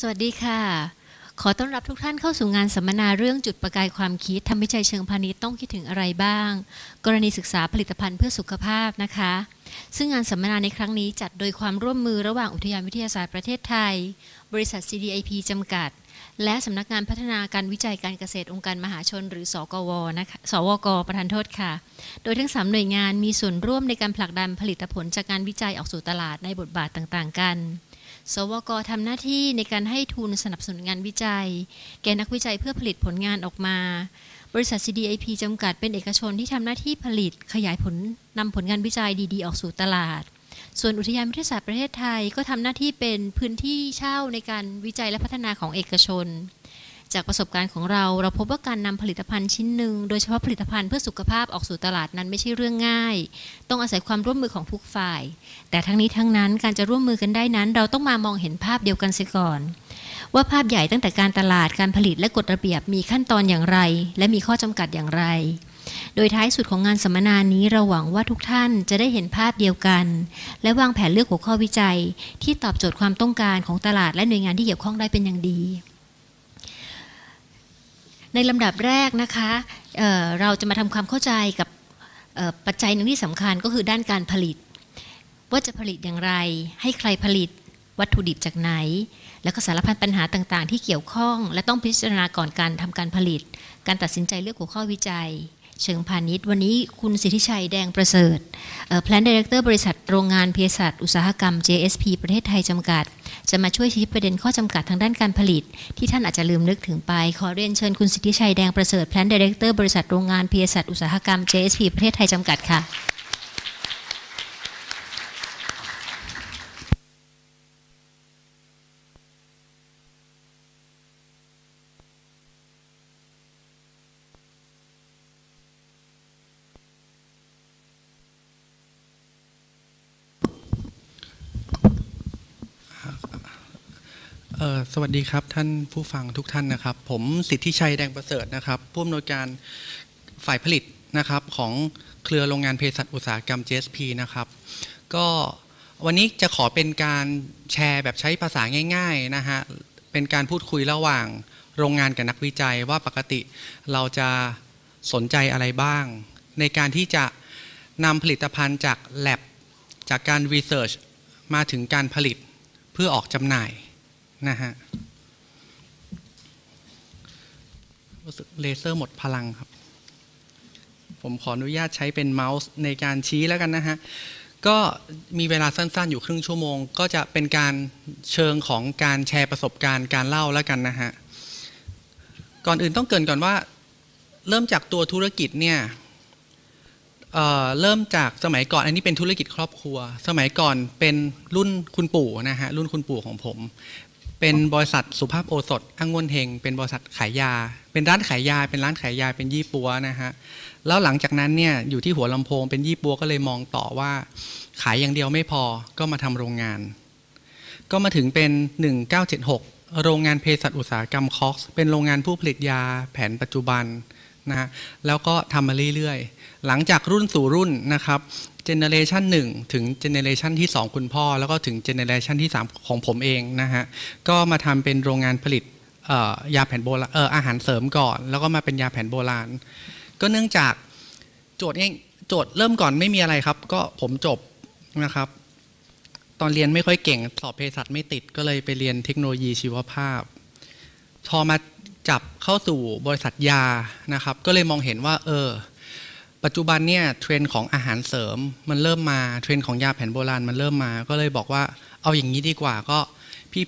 สวัสดีค่ะ ขอต้อนรับทุกท่านเข้าสู่งานสัมมนาเรื่องจุดประกายความคิดทำวิจัยเชิงพาณิชย์ต้องคิดถึงอะไรบ้าง กรณีศึกษาผลิตภัณฑ์เพื่อสุขภาพนะคะ ซึ่งงานสัมมนาในครั้งนี้จัดโดยความร่วมมือระหว่างอุทยานวิทยาศาสตร์ประเทศไทย บริษัท CDIP จำกัด และสำนักงานพัฒนาการวิจัยการเกษตรองค์การมหาชน หรือสกวนะคะสวกประธานโทษค่ะ โดยทั้งสามหน่วยงานมีส่วนร่วมในการผลักดันผลิตผลจากการวิจัยออกสู่ตลาดในบทบาทต่างๆ กัน สวกทำหน้าที่ในการให้ทุนสนับสนุนงานวิจัย แก่นักวิจัยเพื่อผลิตผลงานออกมา บริษัท CDIP จำกัดเป็นเอกชนที่ทำหน้าที่ผลิตขยายผลนำผลงานวิจัยดีๆ ออกสู่ตลาด ส่วนอุทยานวิทยาศาสตร์ประเทศไทยก็ทำหน้าที่เป็นพื้นที่เช่าในการวิจัยและพัฒนาของเอกชน จากประสบการณ์ของเรา เราพบว่าการนำผลิตภัณฑ์ชิ้นหนึ่งโดยเฉพาะผลิตภัณฑ์เพื่อสุขภาพออกสู่ตลาดนั้นไม่ใช่เรื่องง่าย ต้องอาศัยความร่วมมือของทุกฝ่าย แต่ทั้งนี้ทั้งนั้นการจะร่วมมือกันได้นั้น เราต้องมามองเห็นภาพเดียวกันเสียก่อน ว่าภาพใหญ่ตั้งแต่การตลาดการผลิตและกฎระเบียบมีขั้นตอนอย่างไร และมีข้อจำกัดอย่างไรโดยท้ายสุดของงานสัมมนานี้เราหวังว่าทุกท่านจะได้เห็นภาพเดียวกัน และวางแผนเลือกหัวข้อวิจัย ที่ตอบโจทย์ความต้องการของตลาดและหน่วยงานที่เกี่ยวข้องได้เป็นอย่างดี ในลำดับแรกนะคะเเราจะมาทำความเข้าใจกับปัจจัยหนึ่งที่สำคัญก็คือด้านการผลิต ว่าจะผลิตอย่างไร ให้ใครผลิตวัตถุดิบจากไหน แล้วก็สารพันปัญหาต่างๆ ที่เกี่ยวข้อง และต้องพิจารณาก่อนการทำการผลิต การตัดสินใจเลือกหัวข้อวิจัย เชิงพาณิชย์ วันนี้คุณสิทธิชัยแดงประเสริฐ plant director บริษัทโรงงานเภสัชอุตสาหกรรม JSP ประเทศไทยจำกัด จะมาช่วยชี้ประเด็นข้อจำกัดทางด้านการผลิต ที่ท่านอาจจะลืมนึกถึงไป ขอเรียนเชิญคุณสิทธิชัยแดงประเสริฐ plant director บริษัทโรงงานเพียสัตย์อุตสาหกรรม JSP ประเทศไทยจำกัดค่ะ สวัสดีครับท่านผู้ฟังทุกท่านนะครับ ผมสิทธิชัยแดงประเสริฐนะครับผู้อำนวยการฝ่ายผลิตนะครับของเครือโรงงานเภสัชอุตสาหกรรม JSP นะครับก็วันนี้จะขอเป็นการแชร์แบบใช้ภาษาง่ายๆนะฮะเป็นการพูดคุยระหว่างโรงงานกับนักวิจัยว่าปกติเราจะสนใจอะไรบ้าง ในการที่จะนำผลิตภัณฑ์จาก lab จากการ research มาถึงการผลิตเพื่อออกจำหน่าย นะฮะรู้สึกเลเซอร์หมดพลังครับ ผมขออนุญาตใช้เป็นเมาส์ในการชี้แล้วกันนะฮะ ก็มีเวลาสั้นๆ อยู่ครึ่งชั่วโมง ก็จะเป็นการเชิงของการแชร์ประสบการณ์การเล่าแล้วกันนะฮะ ก่อนอื่นต้องเกินก่อนว่า เริ่มจากตัวธุรกิจเนี่ยเเริ่มจากสมัยก่อนอันนี้เป็นธุรกิจครอบครัว สมัยก่อนเป็นรุ่นคุณปู่นะฮะรุ่นคุณปู่ของผม เป็นบริษัทสุภาพโอสถอังวนเฮงเป็นบริษัทขายยา เป็นร้านขายยา เป็นร้านขายยา เป็นยี่ปัวนะฮะ แล้วหลังจากนั้นเนี่ยอยู่ที่หัวลำโพงเป็นยี่ปัวก็เลยมองต่อว่า ขายอย่างเดียวไม่พอ ก็มาทำโรงงาน ก็มาถึงเป็น 1976 โรงงานเภสัชอุตสาหกรรมคอกส์เป็นโรงงานผู้ผลิตยาแผนปัจจุบันนะฮะ แล้วก็ทำมาเรื่อยๆ หลังจากรุ่นสู่รุ่นนะครับ generation หนึ่งถึง generation ที่ 2 คุณพ่อ แล้วก็ถึง generation ที่ 3 ของผมเองนะฮะก็มาทำเป็นโรงงานผลิตยาแผนโบราณอาหารเสริมก่อน แล้วก็มาเป็นยาแผนโบราณ ก็เนื่องจากโจทย์เองโจทย์เริ่มก่อนไม่มีอะไรครับ ก็ผมจบนะครับ ตอนเรียนไม่ค่อยเก่งสอบเภสัชไม่ติดก็เลยไปเรียนเทคโนโลยีชีวภาพพอมาจับเข้าสู่บริษัทยานะครับ ก็เลยมองเห็นว่า เออ ปัจจุบันเนี่ยเทรนด์ของอาหารเสริมมันเริ่มมาเทรนด์ของยาแผนโบราณมันเริ่มมา ก็เลยบอกว่าเอาอย่างนี้ดีกว่าก็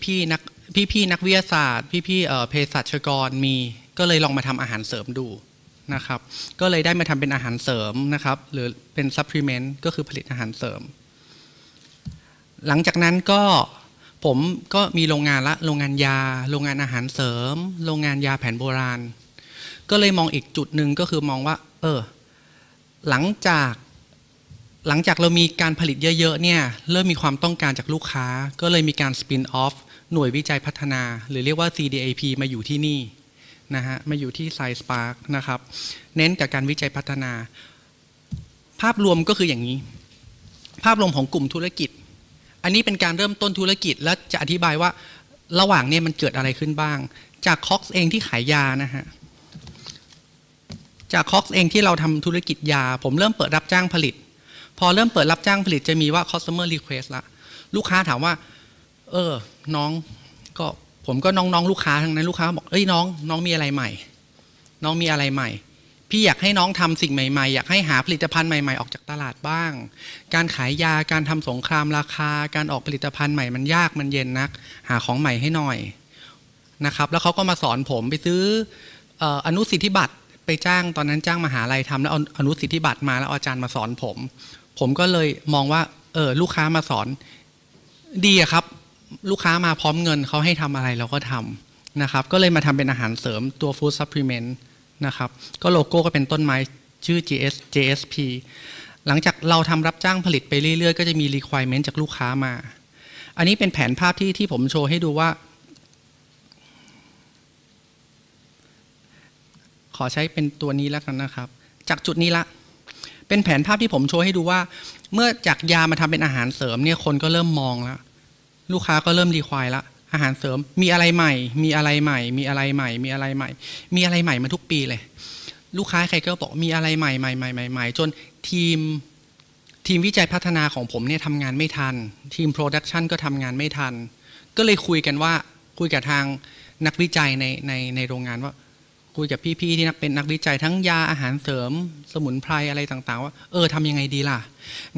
พี่ๆนักพี่ๆนักวิทยาศาสตร์ พี่ๆเภสัชกรมี ก็เลยลองมาทำอาหารเสริมดูนะครับ ก็เลยได้มาทำเป็นอาหารเสริมนะครับ หรือเป็น supplement ก็คือผลิตอาหารเสริม หลังจากนั้นก็ผมก็มีโรงงานละโรงงานยา โรงงานอาหารเสริม โรงงานยาแผนโบราณ ก็เลยมองอีกจุดหนึ่งก็คือมองว่า เออ หลังจากหลังจากเรามีการผลิตเยอะๆเนี่ยเริ่มมีความต้องการจากลูกค้า ก็เลยมีการสปินออฟหน่วยวิจัยพัฒนา หรือเรียกว่า CDAP มาอยู่ที่นี่นะฮะมาอยู่ที่ Science Park นะครับ เน้นกับการวิจัยพัฒนา ภาพรวมก็คืออย่างนี้ ภาพรวมของกลุ่มธุรกิจ อันนี้เป็นการเริ่มต้นธุรกิจ และจะอธิบายว่าระหว่างเนี่ยมันเกิดอะไรขึ้นบ้าง จากคอกเองที่ขายยานะฮะ จากคอกเองที่เราทำธุรกิจยา ผมเริ่มเปิดรับจ้างผลิต พอเริ่มเปิดรับจ้างผลิตจะมีว่า customer request ละลูกค้าถามว่า เออ น้องก็ผมก็น้องๆ ลูกค้าทั้งนั้นลูกค้าบอกเอ้ยน้อง น้องมีอะไรใหม่ น้องมีอะไรใหม่ พี่อยากให้น้องทำสิ่งใหม่ๆ อยากให้หาผลิตภัณฑ์ใหม่ๆ ออกจากตลาดบ้าง การขายยาการทำสงครามราคา การออกผลิตภัณฑ์ใหม่มันยากมันเย็นนัก หาของใหม่ให้หน่อยนะครับ แล้วเขาก็มาสอนผมไปซื้ออออนุสิทธิบัตร ไปจ้างตอนนั้นจ้างมหาลัยทำแล้วเอาอนุสิทธิบัตรมาแล้วอาจารย์มาสอนผม ผมก็เลยมองว่า เออลูกค้ามาสอน ดีอะครับ ลูกค้ามาพร้อมเงินเขาให้ทำอะไรเราก็ทำนะครับ ก็เลยมาทำเป็นอาหารเสริมตัว Food Supplement นะครับ ก็โลโก้ก็เป็นต้นไม้ชื่อ GS JSP หลังจากเราทำรับจ้างผลิตไปเรื่อยๆ ก็จะมี requirement จากลูกค้ามา อันนี้เป็นแผนภาพที่ที่ผมโชว์ให้ดูว่า ขอใช้เป็นตัวนี้แล้วกันนะครับ จากจุดนี้ละ เป็นแผนภาพที่ผมโชว์ให้ดูว่า เมื่อจากยามาทำเป็นอาหารเสริมเนี่ยคนก็เริ่มมองแล้วลูกค้าก็เริ่มรีควายละอาหารเสริมมีอะไรใหม่ มีอะไรใหม่ มีอะไรใหม่ มีอะไรใหม่ มีอะไรใหม่มาทุกปีเลย ลูกค้าใครก็บอกมีอะไรใหม่ใหม่ใหม่ใหม่ใหม่จนทีมทีมวิจัยพัฒนาของผมเนี่ยทำงานไม่ทัน ทีมโปรดักชันก็ทำงานไม่ทัน ก็เลยคุยกันว่าคุยกับทางนักวิจัยในในในโรงงานว่า คุยกับพี่ๆที่นักเป็นนักวิจัยทั้งยาอาหารเสริม สมุนไพรอะไรต่างๆ ว่าเออทำยังไงดีล่ะ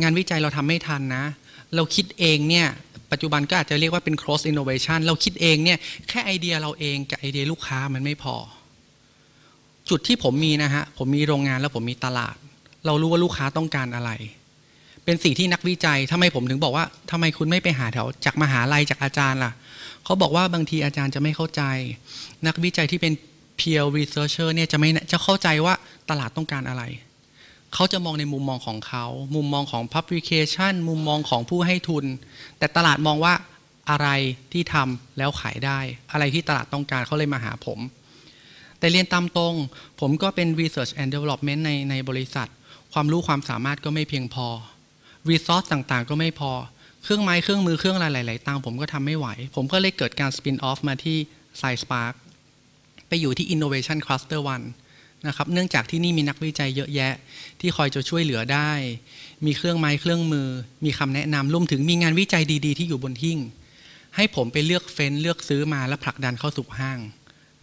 งานวิจัยเราทำไม่ทันนะ เราคิดเองเนี่ย ปัจจุบันก็อาจจะเรียกว่าเป็น cross innovation เราคิดเองเนี่ย แค่ไอเดียเราเองกับไอเดียลูกค้ามันไม่พอ จุดที่ผมมีนะฮะ ผมมีโรงงานแล้วผมมีตลาด เรารู้ว่าลูกค้าต้องการอะไร เป็นสิ่งที่นักวิจัยทำไมผมถึงบอกว่าทำไมคุณไม่ไปหาแถวจากมหาลัยจากอาจารย์ล่ะเขาบอกว่าบางทีอาจารย์จะไม่เข้าใจ นักวิจัยที่เป็น peer researcher เนี่ยจะไม่จะเข้าใจว่าตลาดต้องการอะไร เขาจะมองในมุมมองของเขา มุมมองของ publication มุมมองของผู้ให้ทุน แต่ตลาดมองว่าอะไรที่ทำแล้วขายได้ อะไรที่ตลาดต้องการเขาเลยมาหาผม แต่เรียนตามตรง ผมก็เป็น research and development ในในบริษัท ความรู้ความสามารถก็ไม่เพียงพอ resource ต่างๆ ก็ไม่พอ เครื่องไม้เครื่องมือเครื่องอะไรหลายๆต่างผมก็ทำไม่ไหว ผมก็เลยเกิดการ spin off มาที่ Science Park ไปอยู่ที่ Innovation Cluster 1นะครับ เนื่องจากที่นี่มีนักวิจัยเยอะแยะ ที่คอยจะช่วยเหลือได้ มีเครื่องไม้เครื่องมือ มีคำแนะนำรวมถึงมีงานวิจัยดี ๆ ที่อยู่บนหิ้ง ให้ผมไปเลือกเฟ้นเลือกซื้อมาแล้วผลักดันเข้าสู่ห้าง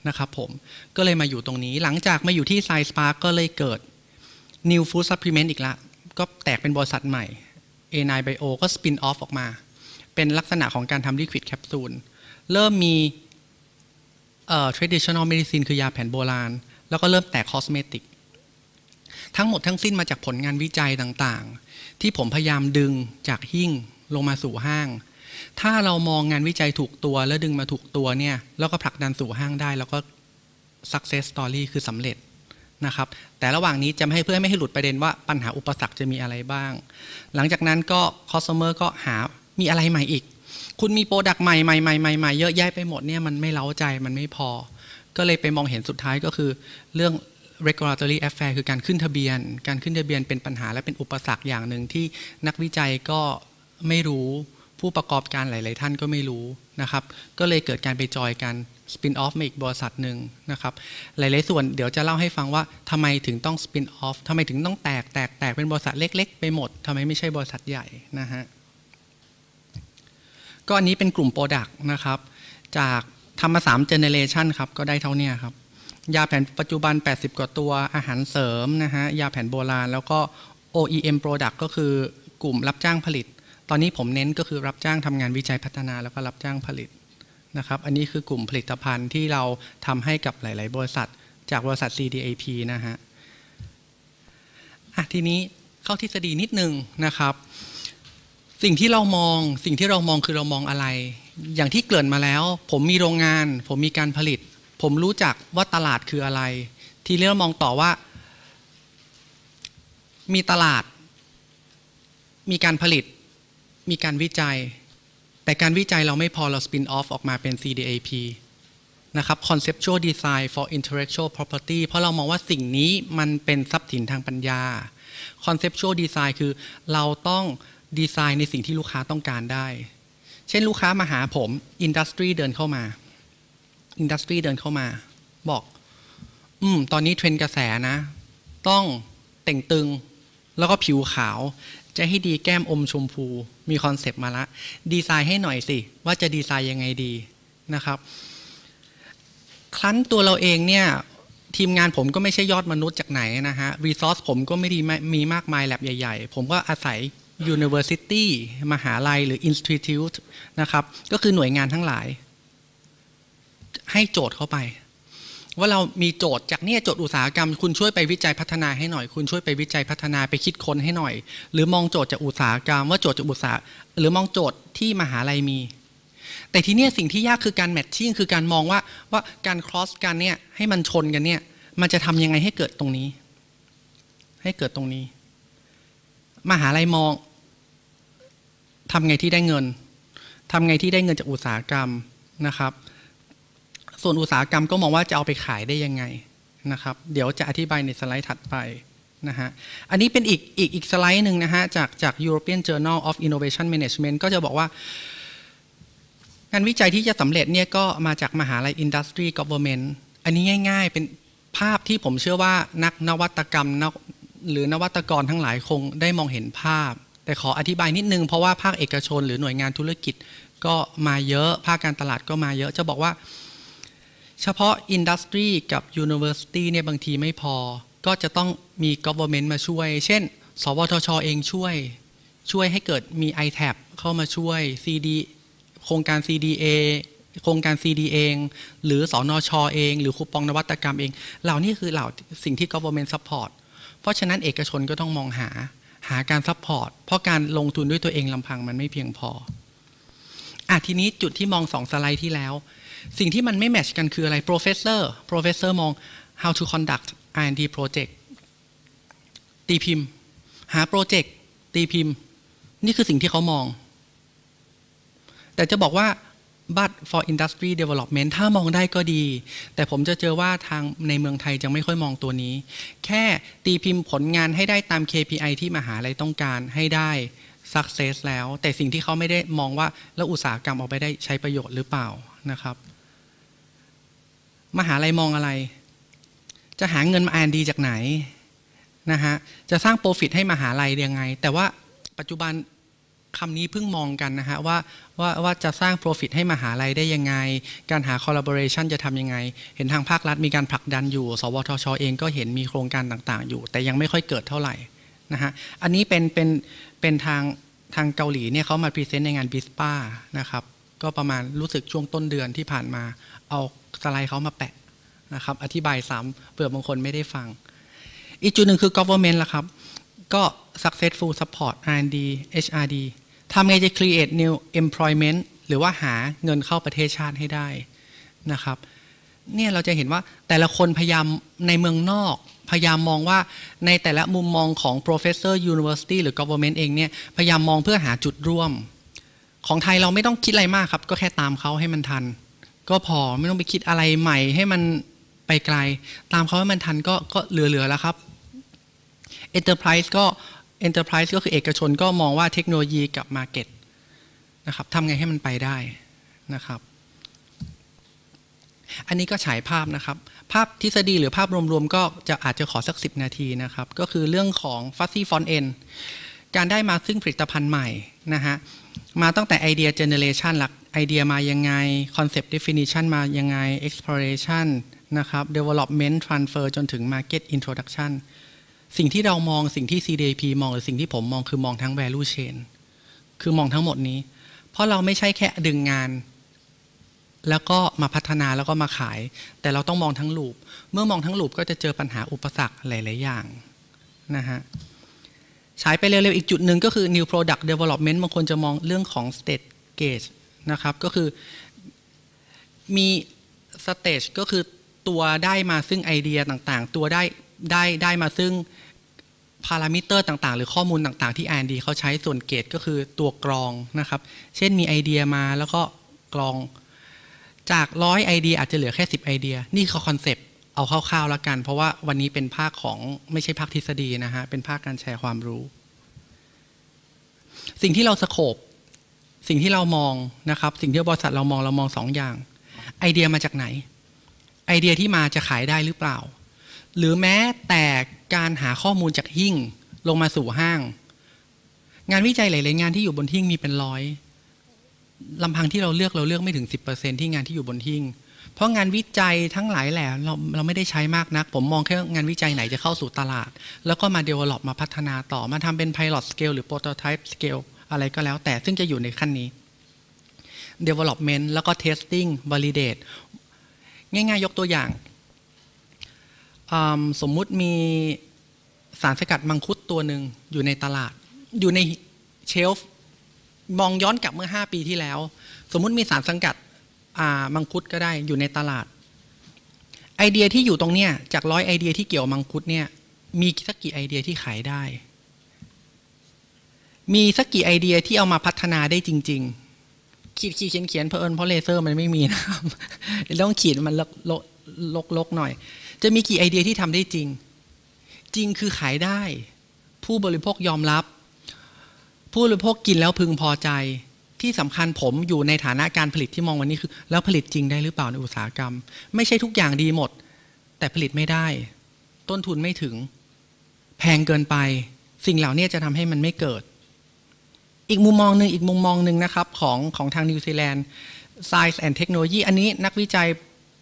นะครับผม ก็เลยมาอยู่ตรงนี้ หลังจากมาอยู่ที่ Science Park ก็เลยเกิด New Food Supplement อีกละ ก็แตกเป็นบริษัทใหม่ A9 Bio ก็ spin off ออกมา เป็นลักษณะของการทำ liquid capsule เริ่มมี เอ่อ traditional medicine คือยาแผนโบราณ แล้วก็เริ่มแตก cosmetic ทั้งหมดทั้งสิ้นมาจากผลงานวิจัยต่างๆ ที่ผมพยายามดึงจากหิ้งลงมาสู่ห้าง ถ้าเรามองงานวิจัยถูกตัวแล้วดึงมาถูกตัวเนี่ยแล้วก็ผลักดันสู่ห้างได้ แล้วก็ success story คือสำเร็จนะครับ แต่ระหว่างนี้จะไม่ให้เพื่อไม่ให้หลุดประเด็นว่าปัญหาอุปสรรคจะมีอะไรบ้าง หลังจากนั้นก็ customer ก็หามีอะไรใหม่อีก คุณมีโปรดักต์ใหม่ใหม่ใหม่ใหม่ใหม่เยอะแยะไปหมดเนี่ยมันไม่เล้าใจมันไม่พอ ก็เลยไปมองเห็นสุดท้ายก็คือเรื่อง regulatory affair คือการขึ้นทะเบียน การขึ้นทะเบียนเป็นปัญหาและเป็นอุปสรรคอย่างหนึ่งที่นักวิจัยก็ไม่รู้ผู้ประกอบการหลาย ๆ ท่านก็ไม่รู้นะครับ ก็เลยเกิดการไปจอยกัน spin off มาอีกบริษัทหนึ่งนะครับ หลาย ๆ ส่วนเดี๋ยวจะเล่าให้ฟังว่าทำไมถึงต้อง spin off ทำไมถึงต้องแตกแตกแตกเป็นบริษัทเล็ก ๆ ไปหมดทำไมไม่ใช่บริษัทใหญ่นะฮะ ก็อันนี้เป็นกลุ่ม Product นะครับ จากทำมา3 Generation ครับ ก็ได้เท่านี้ครับ ยาแผนปัจจุบัน 80 กว่าตัว อาหารเสริมนะฮะ ยาแผนโบราณ แล้วก็ OEM Product ก็คือกลุ่มรับจ้างผลิต ตอนนี้ผมเน้นก็คือรับจ้างทำงานวิจัยพัฒนาแล้วก็รับจ้างผลิตนะครับ อันนี้คือกลุ่มผลิตภัณฑ์ที่เราทำให้กับหลาย ๆ บริษัท จากบริษัท CDAP นะฮะอะทีนี้เข้าทฤษฎีนิดนึงนะครับ สิ่งที่เรามองสิ่งที่เรามองคือเรามองอะไร อย่างที่เกริ่นมาแล้ว ผมมีโรงงาน ผมมีการผลิต ผมรู้จักว่าตลาดคืออะไร ทีนี้เรามองต่อว่า มีตลาด มีการผลิต มีการวิจัย แต่การวิจัยเราไม่พอเรา spin off ออกมาเป็น CDAP นะครับ conceptual design for intellectual property เพราะเรามองว่าสิ่งนี้มันเป็นทรัพย์สินทางปัญญา conceptual design คือเราต้อง ดีไซน์ในสิ่งที่ลูกค้าต้องการได้ เช่นลูกค้ามาหาผม industry เดินเข้ามา industry เดินเข้ามา บอก อืม ตอนนี้เทรนกระแสนะ ต้องแต่งตึง แล้วก็ผิวขาว จะให้ดีแก้มอมชมพู มี concept มาละ ดีไซน์ให้หน่อยสิ ว่าจะดีไซน์ยังไงดีนะครับ ครั้นตัวเราเองเนี่ยทีมงานผมก็ไม่ใช่ยอดมนุษย์จากไหนนะฮะ resource ผมก็ไม่ได้มีมากมายแลบใหญ่ ๆ ผมก็อาศัย University มหาลัยหรือ Institute นะครับ ก็คือหน่วยงานทั้งหลาย ให้โจทย์เข้าไป ว่าเรามีโจทย์จากเนี่ยโจทย์อุตสาหกรรม คุณช่วยไปวิจัยพัฒนาให้หน่อย คุณช่วยไปวิจัยพัฒนาไปคิดค้นให้หน่อย หรือมองโจทย์จากอุตสาหกรรม ว่าโจทย์จากอุตสาหหรือมองโจทย์ที่มหาลัยมี แต่ทีเนี้ยสิ่งที่ยากคือการแมทชิ่งคือการมองว่าว่าการ cross กันเนี่ยให้มันชนกันเนี่ยมันจะทำยังไงให้เกิดตรงนี้ ให้เกิดตรงนี้ มหาลัยมอง ทำไงที่ได้เงินทำไงที่ได้เงินจากอุตสาหกรรมนะครับ ส่วนอุตสาหกรรมก็มองว่าจะเอาไปขายได้ยังไงนะครับ เดี๋ยวจะอธิบายในสไลด์ถัดไปนะฮะอันนี้เป็นอีกอีกอีกสไลด์หนึ่งนะฮะจากจาก European Journal of Innovation Management ก็จะบอกว่างานวิจัยที่จะสำเร็จเนี่ยก็มาจากมหาลัย Industry Government อันนี้ง่าย ๆ เป็นภาพที่ผมเชื่อว่านักนวัตกรรมนหรือนวัตกรทั้งหลายคงได้มองเห็นภาพ แต่ขออธิบายนิดนึงเพราะว่าภาคเอกชนหรือหน่วยงานธุรกิจก็มาเยอะภาคการตลาดก็มาเยอะจะบอกว่า เฉพาะอินดัสทรีกับ University เนี่ยบางทีไม่พอ ก็จะต้องมี government มาช่วย เช่น สวทชเองช่วย ช่วยให้เกิดมี iTab เข้ามาช่วย CD โครงการ CDA โครงการ CD เอง หรือสอนอชอเอง หรือคูปองนวัตกรรมเอง เหล่านี้คือเหล่าสิ่งที่ government support เพราะฉะนั้นเอกชนก็ต้องมองหา หาการ support เพราะการลงทุนด้วยตัวเองลำพังมันไม่เพียงพออะทีนี้จุดที่มองสองสไลด์ที่แล้ว สิ่งที่มันไม่ match กันคืออะไร professor professor มอง how to conduct R&D project ตีพิมพ์ หา project ตีพิมพ์ นี่คือสิ่งที่เขามอง แต่จะบอกว่า but for industry development ถ้ามองได้ก็ดี แต่ผมจะเจอว่าทางในเมืองไทยจะไม่ค่อยมองตัวนี้ แค่ตีพิมพ์ผลงานให้ได้ตาม KPI ที่มหาลัยต้องการให้ได้ success แล้ว แต่สิ่งที่เขาไม่ได้มองว่า แล้วอุตสาหกรรมออกไปได้ใช้ประโยชน์หรือเปล่านะครับ มหาลัยมองอะไร จะหาเงินมาแอนดีจากไหนนะฮะจะสร้างโปรฟิตให้มหาลัยยังไง แต่ว่าปัจจุบัน คำนี้เพิ่งมองกันนะฮะว่าว่าว่าจะสร้าง Profit ให้มหาลัยได้ยังไง การหา collaboration จะทำยังไง เห็นทางภาครัฐมีการผลักดันอยู่ สวทช เองก็เห็นมีโครงการต่างๆ อยู่ แต่ยังไม่ค่อยเกิดเท่าไหร่นะฮะอันนี้เป็นเป็นเป็นทางทางเกาหลีเนี่ยเขามา present ในงานบิสปานะครับก็ประมาณรู้สึกช่วงต้นเดือนที่ผ่านมา เอาสไลด์เขามาแปะนะครับอธิบายซ้ำเผื่อบางคนไม่ได้ฟัง อีกจุดหนึ่งคือ government ละครับก็ successful support R&D HRD ทำไงจะ create new employment หรือว่าหาเงินเข้าประเทศชาติให้ได้นะครับเนี่ยเราจะเห็นว่าแต่ละคนพยายามในเมืองนอก พยายามมองว่าในแต่ละมุมมองของ professor university หรือ government เองเนี่ยพยายามมองเพื่อหาจุดร่วม ของไทยเราไม่ต้องคิดอะไรมากครับ ก็แค่ตามเขาให้มันทัน ก็พอไม่ต้องไปคิดอะไรใหม่ให้มันไปไกล ตามเขาให้มันทันก็ก็เหลือๆแล้วครับ enterprise ก็ enterprise ก็คือเอกชนก็มองว่าเทคโนโลยีกับ market นะครับทำไงให้มันไปได้นะครับ อันนี้ก็ฉายภาพนะครับ ภาพทฤษฎีหรือภาพรวมๆ ก็จะอาจจะขอสัก 10 นาทีนะครับ ก็คือเรื่องของ fuzzy front end การได้มาซึ่งผลิตภัณฑ์ใหม่นะฮะมาตั้งแต่ไอเดีย generation หลักไอเดียมายังไง concept definition มายังไง exploration นะครับ development transfer จนถึง market introduction สิ่งที่เรามองสิ่งที่ CDP มองหรือสิ่งที่ผมมองคือมองทั้ง value chain คือมองทั้งหมดนี้ เพราะเราไม่ใช่แค่ดึงงาน แล้วก็มาพัฒนาแล้วก็มาขาย แต่เราต้องมองทั้งลูป เมื่อมองทั้งลูปก็จะเจอปัญหาอุปสรรคหลาย ๆ อย่างนะฮะใช้ไปเร็ว ๆ อีกจุดหนึ่งก็คือ new product development บางคนจะมองเรื่องของ state gauge นะครับ ก็คือมี stage ก็คือตัวได้มาซึ่งไอเดียต่าง ๆ ตัวได้ ได้ได้มาซึ่งพารามิเตอร์ต่างๆ หรือข้อมูลต่างๆ ที่ R&D เขาใช้ส่วน gate ก็คือตัวกรองนะครับ เช่นมีไอเดียมาแล้วก็กรอง จากร้อยไอเดียอาจจะเหลือแค่ 10 ไอเดีย นี่คือ concept เอาคร่าวๆแล้วกัน เพราะว่าวันนี้เป็นภาคของไม่ใช่ภาคทฤษฎีนะฮะ เป็นภาคการแชร์ความรู้ สิ่งที่เรา scope สิ่งที่เรามองนะครับ สิ่งที่บริษัทเรามองเรามองสองอย่าง ไอเดียมาจากไหน ไอเดียที่มาจะขายได้หรือเปล่า หรือแม้แต่การหาข้อมูลจากหิ้งลงมาสู่ห้าง งานวิจัยหลายๆงานที่อยู่บนหิ้งมีเป็นร้อยลำพังที่เราเลือกเราเลือกไม่ถึง 10%ที่งานที่อยู่บนหิ้งเพราะงานวิจัยทั้งหลายแหละเราเราไม่ได้ใช้มากนัก ผมมองแค่งานวิจัยไหนจะเข้าสู่ตลาด แล้วก็มา develop มาพัฒนาต่อมาทำเป็น pilot scale หรือ prototype scale อะไรก็แล้ว แต่ซึ่งจะอยู่ในขั้นนี้ development แล้วก็ testing validate ง่ายๆยกตัวอย่าง สมมุติมีสารสกัดมังคุดตัวหนึ่งอยู่ในตลาด อยู่ในเชลฟ์มองย้อนกลับเมื่อ 5 ปีที่แล้ว สมมุติมีสารสกัดมังคุดก็ได้อยู่ในตลาด ไอเดียที่อยู่ตรงเนี้ยจากร้อยไอเดียที่เกี่ยวมังคุดเนี่ยมีสักกี่ไอเดียที่ขายได้ มีสักกี่ไอเดียที่เอามาพัฒนาได้จริง ๆ ขีดขีดเขียนเขียนเพราะเอิญเพราะเลเซอร์มันไม่มีนะครับต้องขีดมันลกลกลกลกหน่อย จะมีกี่ไอเดียที่ทำได้จริง จริงคือขายได้ ผู้บริโภคยอมรับ ผู้บริโภคกินแล้วพึงพอใจ ที่สำคัญผมอยู่ในฐานะการผลิตที่มองวันนี้คือ แล้วผลิตจริงได้หรือเปล่าในอุตสาหกรรม ไม่ใช่ทุกอย่างดีหมด แต่ผลิตไม่ได้ ต้นทุนไม่ถึง แพงเกินไป สิ่งเหล่านี้จะทำให้มันไม่เกิด อีกมุมมองหนึ่งอีกมุมมองหนึ่งนะครับของของทางนิวซีแลนด์ Science and Technology อันนี้นักวิจัย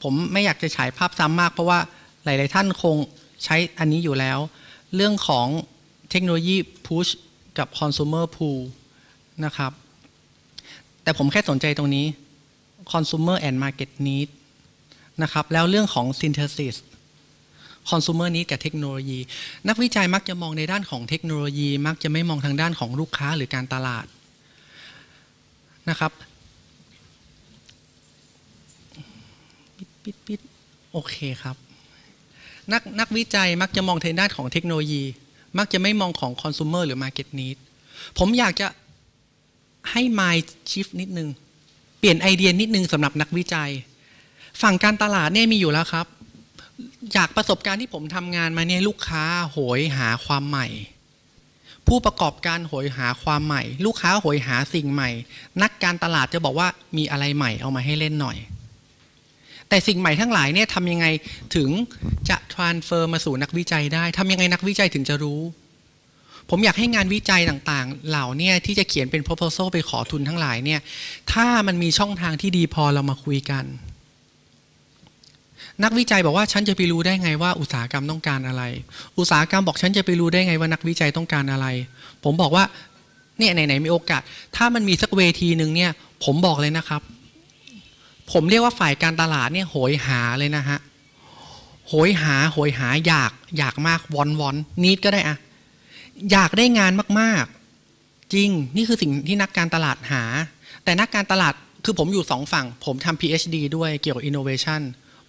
ผมไม่อยากจะฉายภาพซ้ำมากเพราะว่า หลาย ๆ ท่านคงใช้อันนี้อยู่แล้ว เรื่องของเทคโนโลยี push กับ consumer pull นะครับ แต่ผมแค่สนใจตรงนี้ consumer and market need นะครับ แล้วเรื่องของ synthesis consumer need กับเทคโนโลยี นักวิจัยมักจะมองในด้านของเทคโนโลยี มักจะไม่มองทางด้านของลูกค้าหรือการตลาดนะครับปิดปิดปิดโอเคครับ นักนักวิจัยมักจะมองทางด้านของเทคโนโลยี มักจะไม่มองของ consumer หรือ market need ผมอยากจะให้ mind shift นิดนึง เปลี่ยนไอเดียนิดนึงสำหรับนักวิจัย ฝั่งการตลาดเนี่ยมีอยู่แล้วครับ จากประสบการณ์ที่ผมทำงานมาเนี่ยลูกค้าโหยหาความใหม่ ผู้ประกอบการโหยหาความใหม่ ลูกค้าโหยหาสิ่งใหม่ นักการตลาดจะบอกว่ามีอะไรใหม่เอามาให้เล่นหน่อย แต่สิ่งใหม่ทั้งหลายเนี่ยทำยังไงถึงจะ transfer มาสู่นักวิจัยได้ทำยังไงนักวิจัยถึงจะรู้ ผมอยากให้งานวิจัยต่างๆ เหล่านี้ที่จะเขียนเป็น proposal ไปขอทุนทั้งหลายเนี่ยถ้ามันมีช่องทางที่ดีพอเรามาคุยกัน นักวิจัยบอกว่าฉันจะไปรู้ได้ไงว่าอุตสาหกรรมต้องการอะไร อุตสาหกรรมบอกฉันจะไปรู้ได้ไงว่านักวิจัยต้องการอะไร ผมบอกว่าเนี่ยไหนๆมีโอกาส ถ้ามันมีสักเวทีหนึ่งเนี่ยผมบอกเลยนะครับ ผมเรียกว่าฝ่ายการตลาดเนี่ยโหยหาเลยนะฮะโหยหาโหยหาอยากอยากมากวอนวอนนิดก็ได้อะอยากได้งานมากๆ จริงนี่คือสิ่งที่นักการตลาดหา แต่นักการตลาดคือผมอยู่สองฝั่ง ผมทำ PhD ด้วยเกี่ยวกับ innovation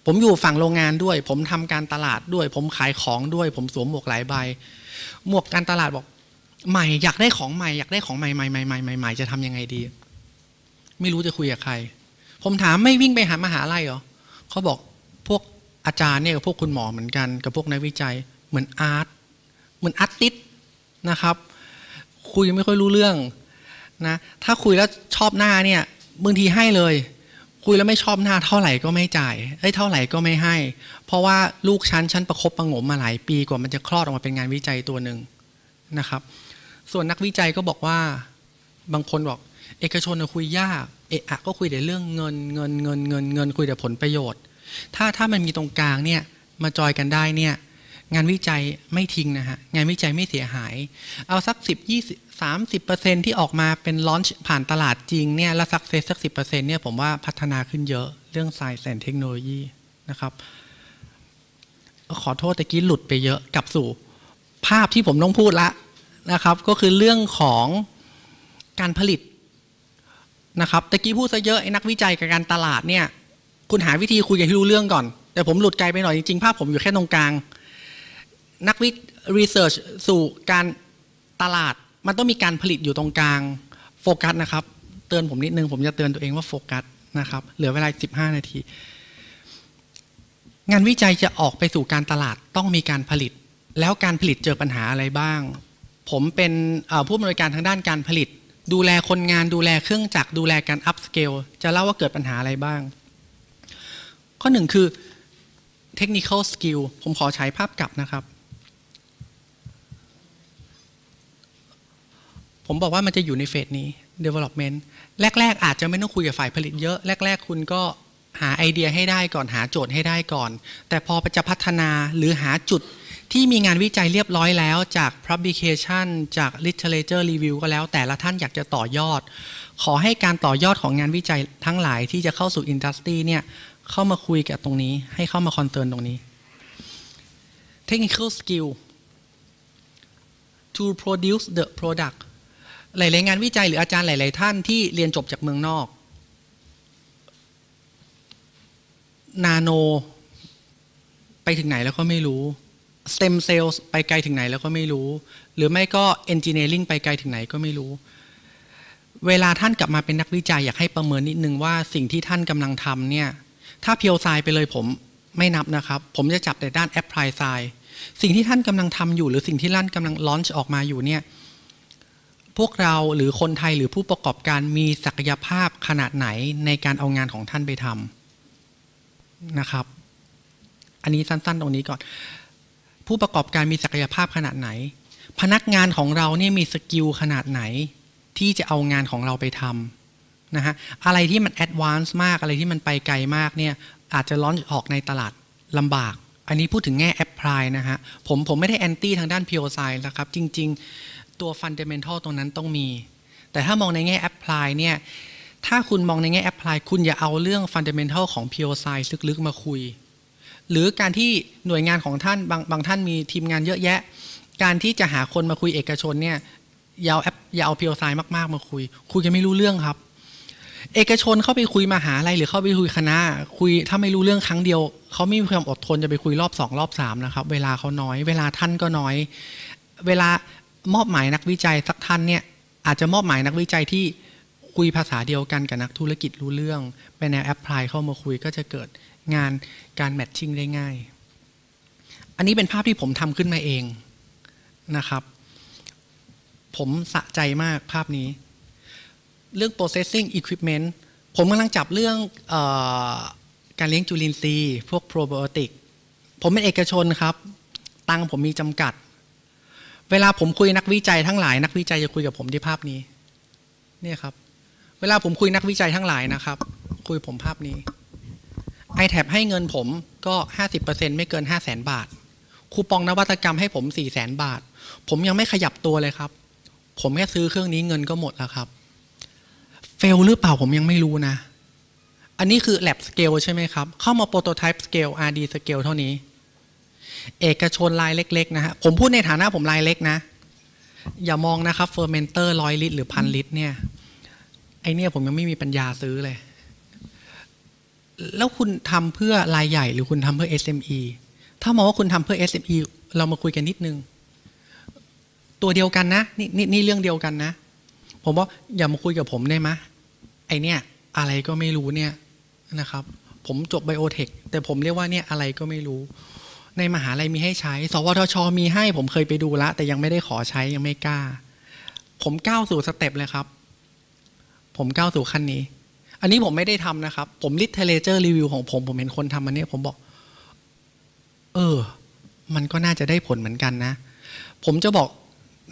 ผมอยู่ฝั่งโรงงานด้วย ผมทำการตลาดด้วย ผมขายของด้วย ผมสวมหมวกหลายใบ หมวกการตลาดบอก ใหม่อยากได้ของใหม่อยากได้ของใหม่ใหม่ใหม่ใหม่ใหม่จะทำยังไงดี ไม่รู้จะคุยกับใคร ผมถามไม่วิ่งไปหามหาลัยเหรอเขาบอกพวกอาจารย์เนี่ยกับพวกคุณหมอเหมือนกัน กับพวกนักวิจัยเหมือนอาร์ตเหมือนอาร์ติสนะครับ คุยไม่ค่อยรู้เรื่องนะถ้าคุยแล้วชอบหน้าเนี่ยบางทีให้เลย คุยแล้วไม่ชอบหน้าเท่าไหร่ก็ไม่จ่ายเอ้ยเท่าไหร่ก็ไม่ให้ เพราะว่าลูกชั้นชั้นประคบประงมมาหลายปีกว่ามันจะคลอดออกมาเป็นงานวิจัยตัวหนึ่งนะครับ ส่วนนักวิจัยก็บอกว่าบางคนบอก เอกชนคุยยาก เอะอะก็คุยแต่เรื่องเงินเงินเงินเงินเงินคุยแต่ผลประโยชน์ ถ้าถ้ามันมีตรงกลางเนี่ยมาจอยกันได้เนี่ยงานวิจัยไม่ทิ้งนะฮะงานวิจัยไม่เสียหาย เอาสักสิบยี่สิบสามสิบเปอร์เซ็นที่ออกมาเป็น launch ผ่านตลาดจริงเนี่ยแล้ว success สักสิบเปอร์เซ็นเนี่ยผมว่าพัฒนาขึ้นเยอะเรื่อง science and technology นะครับ ขอโทษตะกี้หลุดไปเยอะกลับสู่ภาพที่ผมต้องพูดละนะครับ ก็คือเรื่องของการผลิต นะครับตะกี้พูดซะเยอะไอ้นักวิจัยกับการตลาดเนี่ย คุณหาวิธีคุยกันให้รู้เรื่องก่อน แต่ผมหลุดไกลไปหน่อยจริงๆภาพผมอยู่แค่ตรงกลาง นักวิรีเสิร์ชสู่การตลาดมันต้องมีการผลิตอยู่ตรงกลางโฟกัสนะครับ เตือนผมนิดนึง ผมจะเตือนตัวเองว่าโฟกัสนะครับ เหลือเวลา 15 นาที งานวิจัยจะออกไปสู่การตลาดต้องมีการผลิต แล้วการผลิตเจอปัญหาอะไรบ้าง ผมเป็นผู้บริการทางด้านการผลิต ดูแลคนงานดูแลเครื่องจักรดูแลการอัพสเกลจะเล่าว่าเกิดปัญหาอะไรบ้าง ข้อหนึ่งคือ technical skill ผมขอใช้ภาพกลับนะครับ ผมบอกว่ามันจะอยู่ในเฟสนี้ development แรก ๆ อาจจะไม่ต้องคุยกับฝ่ายผลิตเยอะ แรก ๆ คุณก็หาไอเดียให้ได้ก่อนหาโจทย์ให้ได้ก่อน แต่พอจะพัฒนาหรือหาจุด ที่มีงานวิจัยเรียบร้อยแล้ว จาก publication จาก literature review ก็แล้ว แต่ละท่านอยากจะต่อยอด ขอให้การต่อยอดของงานวิจัยทั้งหลายที่จะเข้าสู่ industry เนี่ยเข้ามาคุยกับตรงนี้ ให้เข้ามา concern ตรงนี้ technical skill to produce the product หลาย ๆ งานวิจัยหรืออาจารย์หลาย ๆ ท่านที่เรียนจบจากเมืองนอก นาโน ไปถึงไหนแล้วก็ไม่รู้ สเต็มเซลล์ไปไกลถึงไหนแล้วก็ไม่รู้ หรือไม่ก็เอนจิเนียริงไปไกลถึงไหนก็ไม่รู้ เวลาท่านกลับมาเป็นนักวิจัยอยากให้ประเมินนิดนึงว่าสิ่งที่ท่านกำลังทำเนี่ยถ้าเพียวไซไปเลยผมไม่นับนะครับ ผมจะจับแต่ด้านแอปพลายไซสิ่งที่ท่านกำลังทำอยู่ หรือสิ่งที่ท่านกำลัง launch ออกมาอยู่เนี่ยพวกเราหรือคนไทยหรือผู้ประกอบการมีศักยภาพขนาดไหนในการเอางานของท่านไปทำนะครับ อันนี้สั้นๆตรงนี้ก่อน ผู้ประกอบการมีศักยภาพขนาดไหน พนักงานของเราเนี่ยมี skill ขนาดไหน ที่จะเอางานของเราไปทำนะฮะอะไรที่มัน advance มากอะไรที่มันไปไกลมากเนี่ยอาจจะ launch ออกในตลาดลำบาก อันนี้พูดถึงแง่ applied นะฮะผมผมไม่ได้ anti ทางด้าน pure sci นะครับจริง ๆ ตัว fundamental ตรงนั้นต้องมี แต่ถ้ามองในแง่ applied เนี่ยถ้าคุณมองในแง่ applied คุณอย่าเอาเรื่อง fundamental ของ pure sci ลึกๆมาคุย หรือการที่หน่วยงานของท่านบางบางท่านมีทีมงานเยอะแยะ การที่จะหาคนมาคุยเอกชนเนี่ยอย่าเอาแอปอย่าเอา pure sci มากๆ มาคุย คุยกันไม่รู้เรื่องครับ เอกชนเข้าไปคุยมาหาลัยหรือเข้าไปคุยคณะ คุยถ้าไม่รู้เรื่องครั้งเดียวเขาไม่มีความอดทนจะไปคุยรอบสองรอบสามนะครับเวลาเขาน้อย เวลาท่านก็น้อย เวลามอบหมายนักวิจัยสักท่านเนี่ยอาจจะมอบหมายนักวิจัยที่คุยภาษาเดียวกันกับนักธุรกิจรู้เรื่อง ไปแนวแอปพลายเข้ามาคุยก็จะเกิด งานการแมทชิ่งได้ง่าย อันนี้เป็นภาพที่ผมทำขึ้นมาเองนะครับ ผมสะใจมากภาพนี้ เรื่อง processing equipment ผมกำลังจับเรื่องออการเลี้ยงจุลินทรีย์ พวก probiotic ผมเป็นเอกชนครับ ตังค์ผมมีจำกัด เวลาผมคุยนักวิจัยทั้งหลายนักวิจัยจะคุยกับผมที่ภาพนี้ เนี่ยครับ เวลาผมคุยนักวิจัยทั้งหลายนะครับ คุยผมภาพนี้ i t a b ให้เงินผมก็ 50%ไม่เกิน 5 0 0แสนบาท คูปองนวัตกรรมให้ผม 4 0 0แสนบาท ผมยังไม่ขยับตัวเลยครับ ผมแค่ซื้อเครื่องนี้เงินก็หมดแล้วครับ fail หรือเปล่าผมยังไม่รู้นะ อันนี้คือ lab scale ใช่ไหมครับ เข้ามา prototype scale RD scale เท่านี้ เอกชนรายเล็ก ๆ นะฮะ ผมพูดในฐานะผมรายเล็กนะ อย่ามองนะครับ fermenter ร้อยลิตรหรือพันลิตรเนี่ย ไอ้เนี่ยผมยังไม่มีปัญญาซื้อเลย แล้วคุณทำเพื่อรายใหญ่หรือคุณทำเพื่อ SME ถ้ามองว่าคุณทำเพื่อ SME เรามาคุยกันนิดนึง ตัวเดียวกันนะนี่นี่นี่เรื่องเดียวกันนะ ผมว่าอย่ามาคุยกับผมได้ไหมไอเนี่ยอะไรก็ไม่รู้เนี่ยนะครับ ผมจบไบโอเทคแต่ผมเรียกว่าเนี่ยอะไรก็ไม่รู้ ในมหาลัยมีให้ใช้ สวทช มีให้ผมเคยไปดูละ แต่ยังไม่ได้ขอใช้ยังไม่กล้า ผมก้าวสู่สเต็ปเลยครับ ผมก้าวสู่ขั้นนี้ อันนี้ผมไม่ได้ทำนะครับ ผม literature review ของผมผมเห็นคนทำอันนี้ผมบอก เออ มันก็น่าจะได้ผลเหมือนกันนะ ผมจะบอก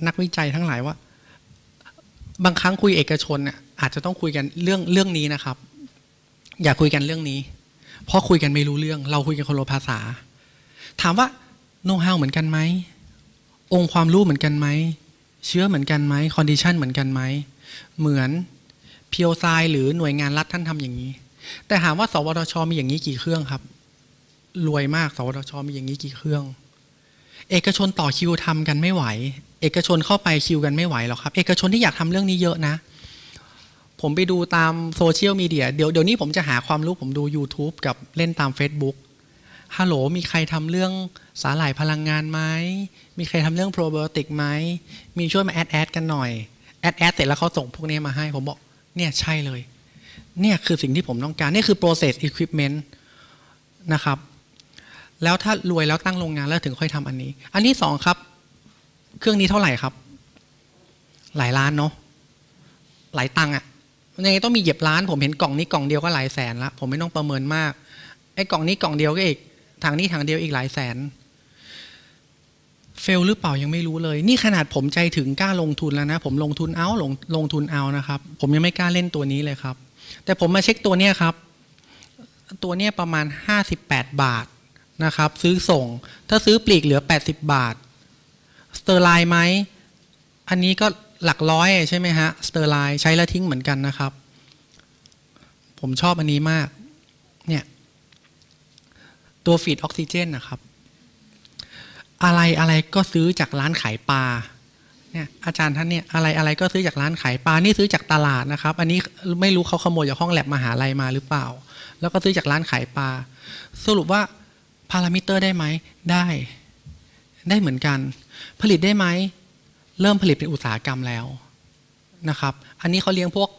นักวิจัยทั้งหลายว่า บางครั้งคุยเอกชนเนี่ยอาจจะต้องคุยกันเรื่องเรื่องนี้นะครับ อย่าคุยกันเรื่องนี้ เพราะคุยกันไม่รู้เรื่อง เราคุยกันคนละภาษา ถามว่าโน้ตฮาวเหมือนกันไหมองค์ความรู้เหมือนกันไหมเชื้อเหมือนกันไหม condition เหมือนกันไหมเหมือน pure sci หรือหน่วยงานรัฐท่านทำอย่างนี้ แต่ถามว่า สวทช มีอย่างนี้กี่เครื่องครับ รวยมาก สวทช มีอย่างนี้กี่เครื่อง เอกชนต่อคิวทำกันไม่ไหว เอกชนเข้าไปคิวกันไม่ไหวหรอกครับ เอกชนที่อยากทำเรื่องนี้เยอะนะ ผมไปดูตามโซเชียลมีเดียเดี๋ยวเดี๋ยวนี้ผมจะหาความรู้ผมดู YouTube กับเล่นตาม Facebook ฮัลโหลมีใครทำเรื่องสาหร่ายพลังงานไหม มีใครทำเรื่องโปรไบโอติกไหม มีช่วยมาแอดแอดกันหน่อย แอดแอดเสร็จแล้วเขาส่งพวกนี้มาให้ ผมบอก เนี่ยใช่เลย เนี่ยคือสิ่งที่ผมต้องการ นี่คือ process equipment นะครับ แล้วถ้ารวยแล้วตั้งโรงงานแล้วถึงค่อยทำอันนี้ อันที่สองครับ เครื่องนี้เท่าไหร่ครับ หลายล้านเนาะหลายตังอะยังไงต้องมีเหยียบล้าน ผมเห็นกล่องนี้กล่องเดียวก็หลายแสนละผมไม่ต้องประเมินมากไอ้กล่องนี้กล่องเดียวก็อีกทางนี้ทางเดียวอีกหลายแสน fail หรือเปล่ายังไม่รู้เลย นี่ขนาดผมใจถึงกล้าลงทุนแล้วนะ ผมลงทุนเอาลงลงทุนเอานะครับ ผมยังไม่กล้าเล่นตัวนี้เลยครับ แต่ผมมาเช็คตัวเนี้ยครับ ตัวเนี้ยประมาณ 58 บาทนะครับ ซื้อส่ง ถ้าซื้อปลีกเหลือ 80 บาท sterile ไหมอันนี้ก็หลักร้อยใช่ไหมฮะ sterile ใช้แล้วทิ้งเหมือนกันนะครับ ผมชอบอันนี้มาก เนี่ย ตัวฟีดออกซิเจนนะครับ อะไรอะไรก็ซื้อจากร้านขายปลาเนี่ยอาจารย์ท่านเนี่ยอะไรอะไรก็ซื้อจากร้านขายปลานี่ซื้อจากตลาดนะครับ อันนี้ไม่รู้เขาขโมยจากห้องแลบมหาลัยมาหรือเปล่า แล้วก็ซื้อจากร้านขายปลาสรุปว่าพารามิเตอร์ได้ไหมได้ ได้เหมือนกัน ผลิตได้ไหมเริ่มผลิตเป็นอุตสาหกรรมแล้วนะครับ อันนี้เขาเลี้ยงพวก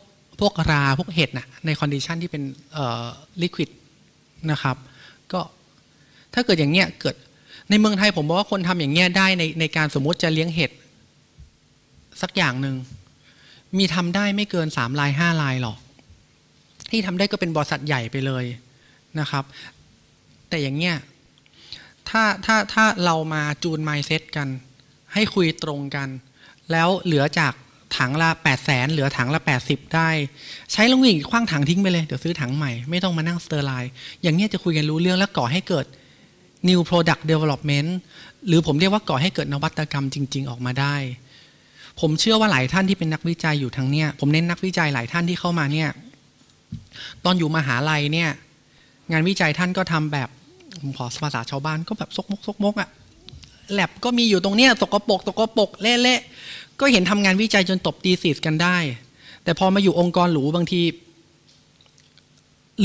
พวกราพวกเห็ดนะใน condition ที่เป็น liquid นะครับก็ถ้าเกิดอย่างเงี้ยเกิด ในเมืองไทยผมบอกว่าคนทำอย่างเงี้ยได้ในในการสมมุติจะเลี้ยงเห็ดสักอย่างหนึ่งมีทำได้ไม่เกินสามรายห้ารายหรอก ที่ทำได้ก็เป็นบริษัทใหญ่ไปเลยนะครับ แต่อย่างเงี้ยถ้าถ้าถ้าเรามาจูน mindset กัน ให้คุยตรงกัน แล้วเหลือจากถังละ8 0 0แสนเหลือถังละ 80 ได้ ใช้แล้วก็ขว้างถังทิ้งไปเลย เดี๋ยวซื้อถังใหม่ ไม่ต้องมานั่ง sterile อย่างเงี้ยจะคุยกันรู้เรื่องแล้วก่อให้เกิด new product development หรือผมเรียกว่าก่อให้เกิดนวัตกรรมจริง ๆ ออกมาได้ ผมเชื่อว่าหลายท่านที่เป็นนักวิจัยอยู่ทางเนี้ยผมเน้นนักวิจัยหลายท่านที่เข้ามาเนี่ยตอนอยู่มหาลัยเนี่ยงานวิจัยท่านก็ทำแบบผมขอภาษาชาวบ้านก็แบบซกมกซกมกอะแลบก็มีอยู่ตรงเนี้ยสกปรกสกปรกเละๆก็เห็นทำงานวิจัยจนตบตีสิทธ์กันได้ แต่พอมาอยู่องค์กรหรูบางที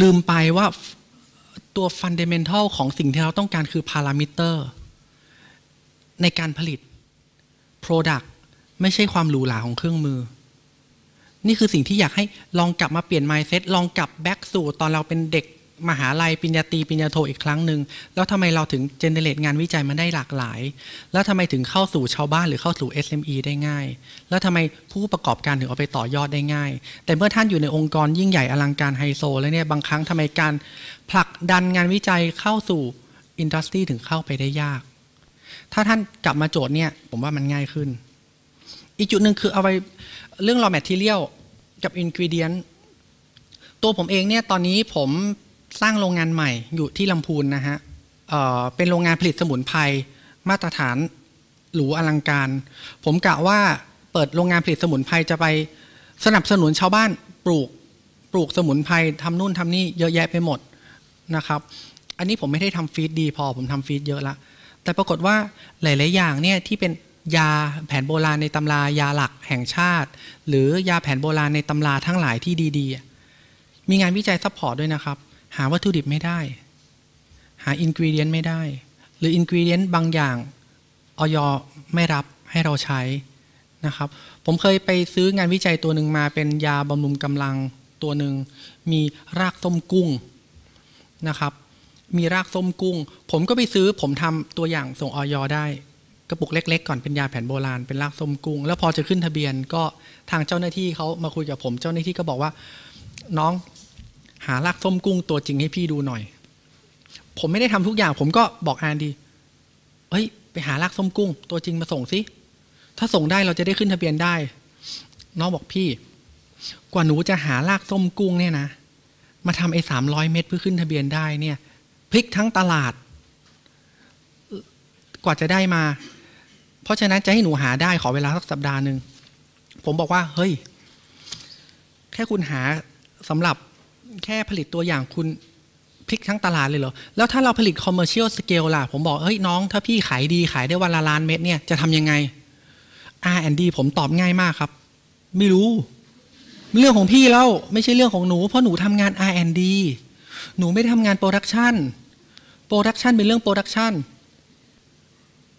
ลืมไปว่า ตัวฟันเดเมนทัลของสิ่งที่เราต้องการคือพารามิเตอร์ในการผลิต Product ไม่ใช่ความหรูหราของเครื่องมือ นี่คือสิ่งที่อยากให้ลองกลับมาเปลี่ยน mindset ลองกลับ back สู่ตอนเราเป็นเด็กมหาลัยปริญญาตรีปริญญาโทอีกครั้งหนึ่งแล้วทำไมเราถึงเจเนเรตงานวิจัยมาได้หลากหลาย แล้วทำไมถึงเข้าสู่ชาวบ้านหรือเข้าสู่ SME ได้ง่าย แล้วทำไมผู้ประกอบการถึงเอาไปต่อยอดได้ง่าย แต่เมื่อท่านอยู่ในองค์กรยิ่งใหญ่อลังการไฮโซ แล้วเนี่ยบางครั้งทำไมการ ผลักดันงานวิจัยเข้าสู่อินดัสทรีถึงเข้าไปได้ยาก ถ้าท่านกลับมาโจทย์เนี่ย ผมว่ามันง่ายขึ้น อีกจุดหนึ่งคือเอาไปเรื่อง raw material กับ ingredient ตัวผมเองเนี่ยตอนนี้ผมสร้างโรงงานใหม่อยู่ที่ลำพูนนะฮะเเป็นโรงงานผลิตสมุนไพรมาตรฐานหรูอลังการ ผมกะว่าเปิดโรงงานผลิตสมุนไพรจะไปสนับสนุนชาวบ้านปลูกปลูกสมุนไพรทำนู่นทำนี่เยอะแยะไปหมด นะครับ อันนี้ผมไม่ได้ทำฟีดดีพอผมทำฟีดเยอะละ แต่ปรากฏว่าหลาย ๆ อย่างเนี่ยที่เป็นยาแผนโบราณในตำรายาหลักแห่งชาติ หรือยาแผนโบราณในตำราทั้งหลายที่ดี ๆ มีงานวิจัย support ด้วยนะครับ หาวัตถุดิบไม่ได้ หา ingredient ไม่ได้ หรือ ingredient บางอย่างอย. ไม่รับให้เราใช้นะครับ ผมเคยไปซื้องานวิจัยตัวหนึ่งมาเป็นยาบำรุงกำลังตัวหนึ่งมีรากส้มกุ้ง นะครับ มีรากส้มกุ้ง ผมก็ไปซื้อผมทำตัวอย่างส่งออยได้ กระปุกเล็ก ๆ ก่อนเป็นยาแผนโบราณเป็นรากส้มกุ้ง แล้วพอจะขึ้นทะเบียนก็ทางเจ้าหน้าที่เขามาคุยกับผม เจ้าหน้าที่ก็บอกว่า น้องหารากส้มกุ้งตัวจริงให้พี่ดูหน่อย ผมไม่ได้ทำทุกอย่าง ผมก็บอกอานดีเฮ้ยไปหารากส้มกุ้ง ตัวจริงมาส่งสิถ้าส่งได้เราจะได้ขึ้นทะเบียนได้ น้องบอกพี่ กว่าหนูจะหารากส้มกุ้งเนี่ยนะ มาทำไอ้สามร้อยเม็ดเพื่อขึ้นทะเบียนได้เนี่ยพลิกทั้งตลาด กว่าจะได้มา เพราะฉะนั้นจะให้หนูหาได้ขอเวลาสักสัปดาห์หนึ่งผมบอกว่า เฮ้ย แค่คุณหาสำหรับแค่ผลิตตัวอย่างคุณพลิกทั้งตลาดเลยเหรอ แล้วถ้าเราผลิต commercial scale ล่ะ ผมบอก เฮ้ย น้อง ถ้าพี่ขายดีขายได้วันละล้านเม็ดเนี่ย จะทำยังไง R&D ผมตอบง่ายมากครับ ไม่รู้ เรื่องของพี่แล้วไม่ใช่เรื่องของหนู เพราะหนูทำงาน R&D หนูไม่ได้ทำงาน production production เป็นเรื่อง production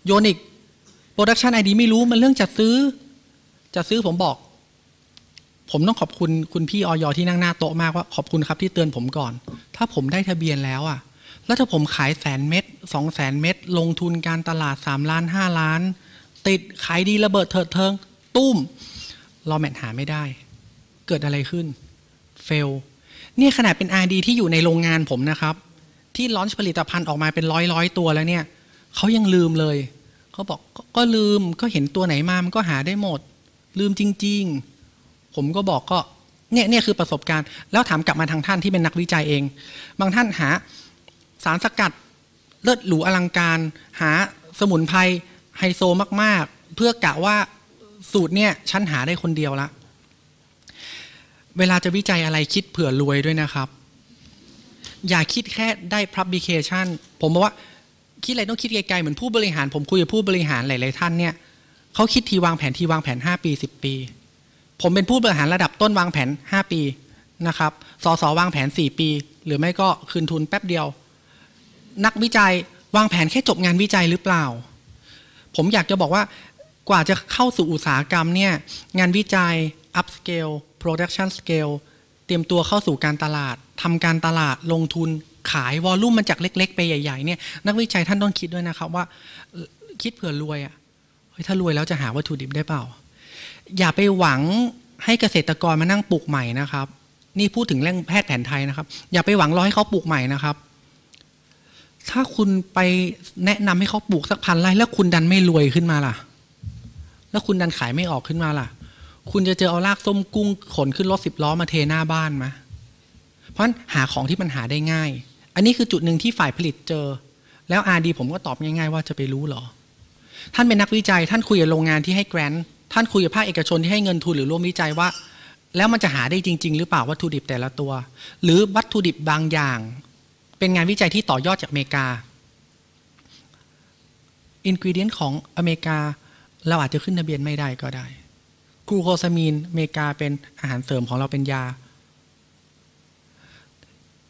โยนอีก production ไอดีไม่รู้มันเรื่องจัดซื้อ จัดซื้อผมบอก ผมต้องขอบคุณคุณพี่อย. ที่นั่งหน้าโต๊ะมากว่าขอบคุณครับที่เตือนผมก่อน ถ้าผมได้ทะเบียนแล้วอะ แล้วถ้าผมขายแสนเม็ดสองแสนเม็ดลงทุนการตลาดสามล้านห้าล้าน ติดขายดีระเบิดเถิดเทิง ตุ้มรอแมทหาไม่ได้ เกิดอะไรขึ้นเฟลเนี่ยขนาดเป็น RD ที่อยู่ในโรงงานผมนะครับ ที่ลอนช์ผลิตภัณฑ์ออกมาเป็นร้อยร้อยตัวแล้วเนี่ยเขายังลืมเลยเขาบอกก็ลืมก็เห็นตัวไหนมามันก็หาได้หมด ลืมจริง ๆ ผมก็บอกก็เนี่ยเนี่ยคือประสบการณ์ แล้วถามกลับมาทางท่านที่เป็นนักวิจัยเอง บางท่านหาสารสกัดเลิศหรูอลังการ หาสมุนไพรไฮโซมากๆ เพื่อกะว่าสูตรเนี่ยฉันหาได้คนเดียวละ เวลาจะวิจัยอะไรคิดเผื่อรวยด้วยนะครับ อย่าคิดแค่ได้ publication ผมบอกว่าคิดอะไรต้องคิดไกลๆเหมือนผู้บริหาร ผมคุยกับผู้บริหารหลายๆท่านเนี่ยเขาคิดทีวางแผนทีวางแผน 5 ปี 10 ปี ผมเป็นผู้บริหารระดับต้นวางแผน 5 ปีนะครับสสวางแผน 4 ปี หรือไม่ก็คืนทุนแป๊บเดียว นักวิจัยวางแผนแค่จบงานวิจัยหรือเปล่า ผมอยากจะบอกว่ากว่าจะเข้าสู่อุตสาหกรรมเนี่ยงานวิจัย upscale production scale เตรียมตัวเข้าสู่การตลาดทำการตลาดลงทุนขายวอลลุ่มมันจากเล็ก ๆ ไปใหญ่ๆเนี่ยนักวิจัยท่านต้องคิดด้วยนะครับว่าคิดเผื่อรวยอะ่ะเฮ้ยถ้ารวยแล้วจะหาวัตถุดิบได้เปล่า อย่าไปหวังให้เกษตรกรมานั่งปลูกใหม่นะครับ นี่พูดถึงเรื่องแพทย์แผนไทยนะครับ อย่าไปหวังรอให้เขาปลูกใหม่นะครับ ถ้าคุณไปแนะนำให้เขาปลูกสักพันไร่แล้วคุณดันไม่รวยขึ้นมาล่ะ แล้วคุณดันขายไม่ออกขึ้นมาล่ะ คุณจะเจอเอาลากส้มกุ้งขนขึ้นรถสิบล้อมาเทหน้าบ้านมา เพราะฉะนั้นหาของที่มันหาได้ง่าย อันนี้คือจุดหนึ่งที่ฝ่ายผลิตเจอ แล้วอาดีผมก็ตอบง่ายๆ ว่าจะไปรู้หรอ ท่านเป็นนักวิจัย ท่านคุยกับโรงงานที่ให้แกรนท่านคุยกับภาคเอกชนที่ให้เงินทุนหรือร่วมวิจัยว่า แล้วมันจะหาได้จริง ๆ หรือเปล่าวัตถุดิบแต่ละตัว หรือวัตถุดิบบางอย่าง เป็นงานวิจัยที่ต่อยอดจากอเมริกาอินกิเดียนของอเมริกาเราอาจจะขึ้นทะเบียนไม่ได้ก็ได้ กูโคซามีนเมกาเป็นอาหารเสริมของเราเป็นยา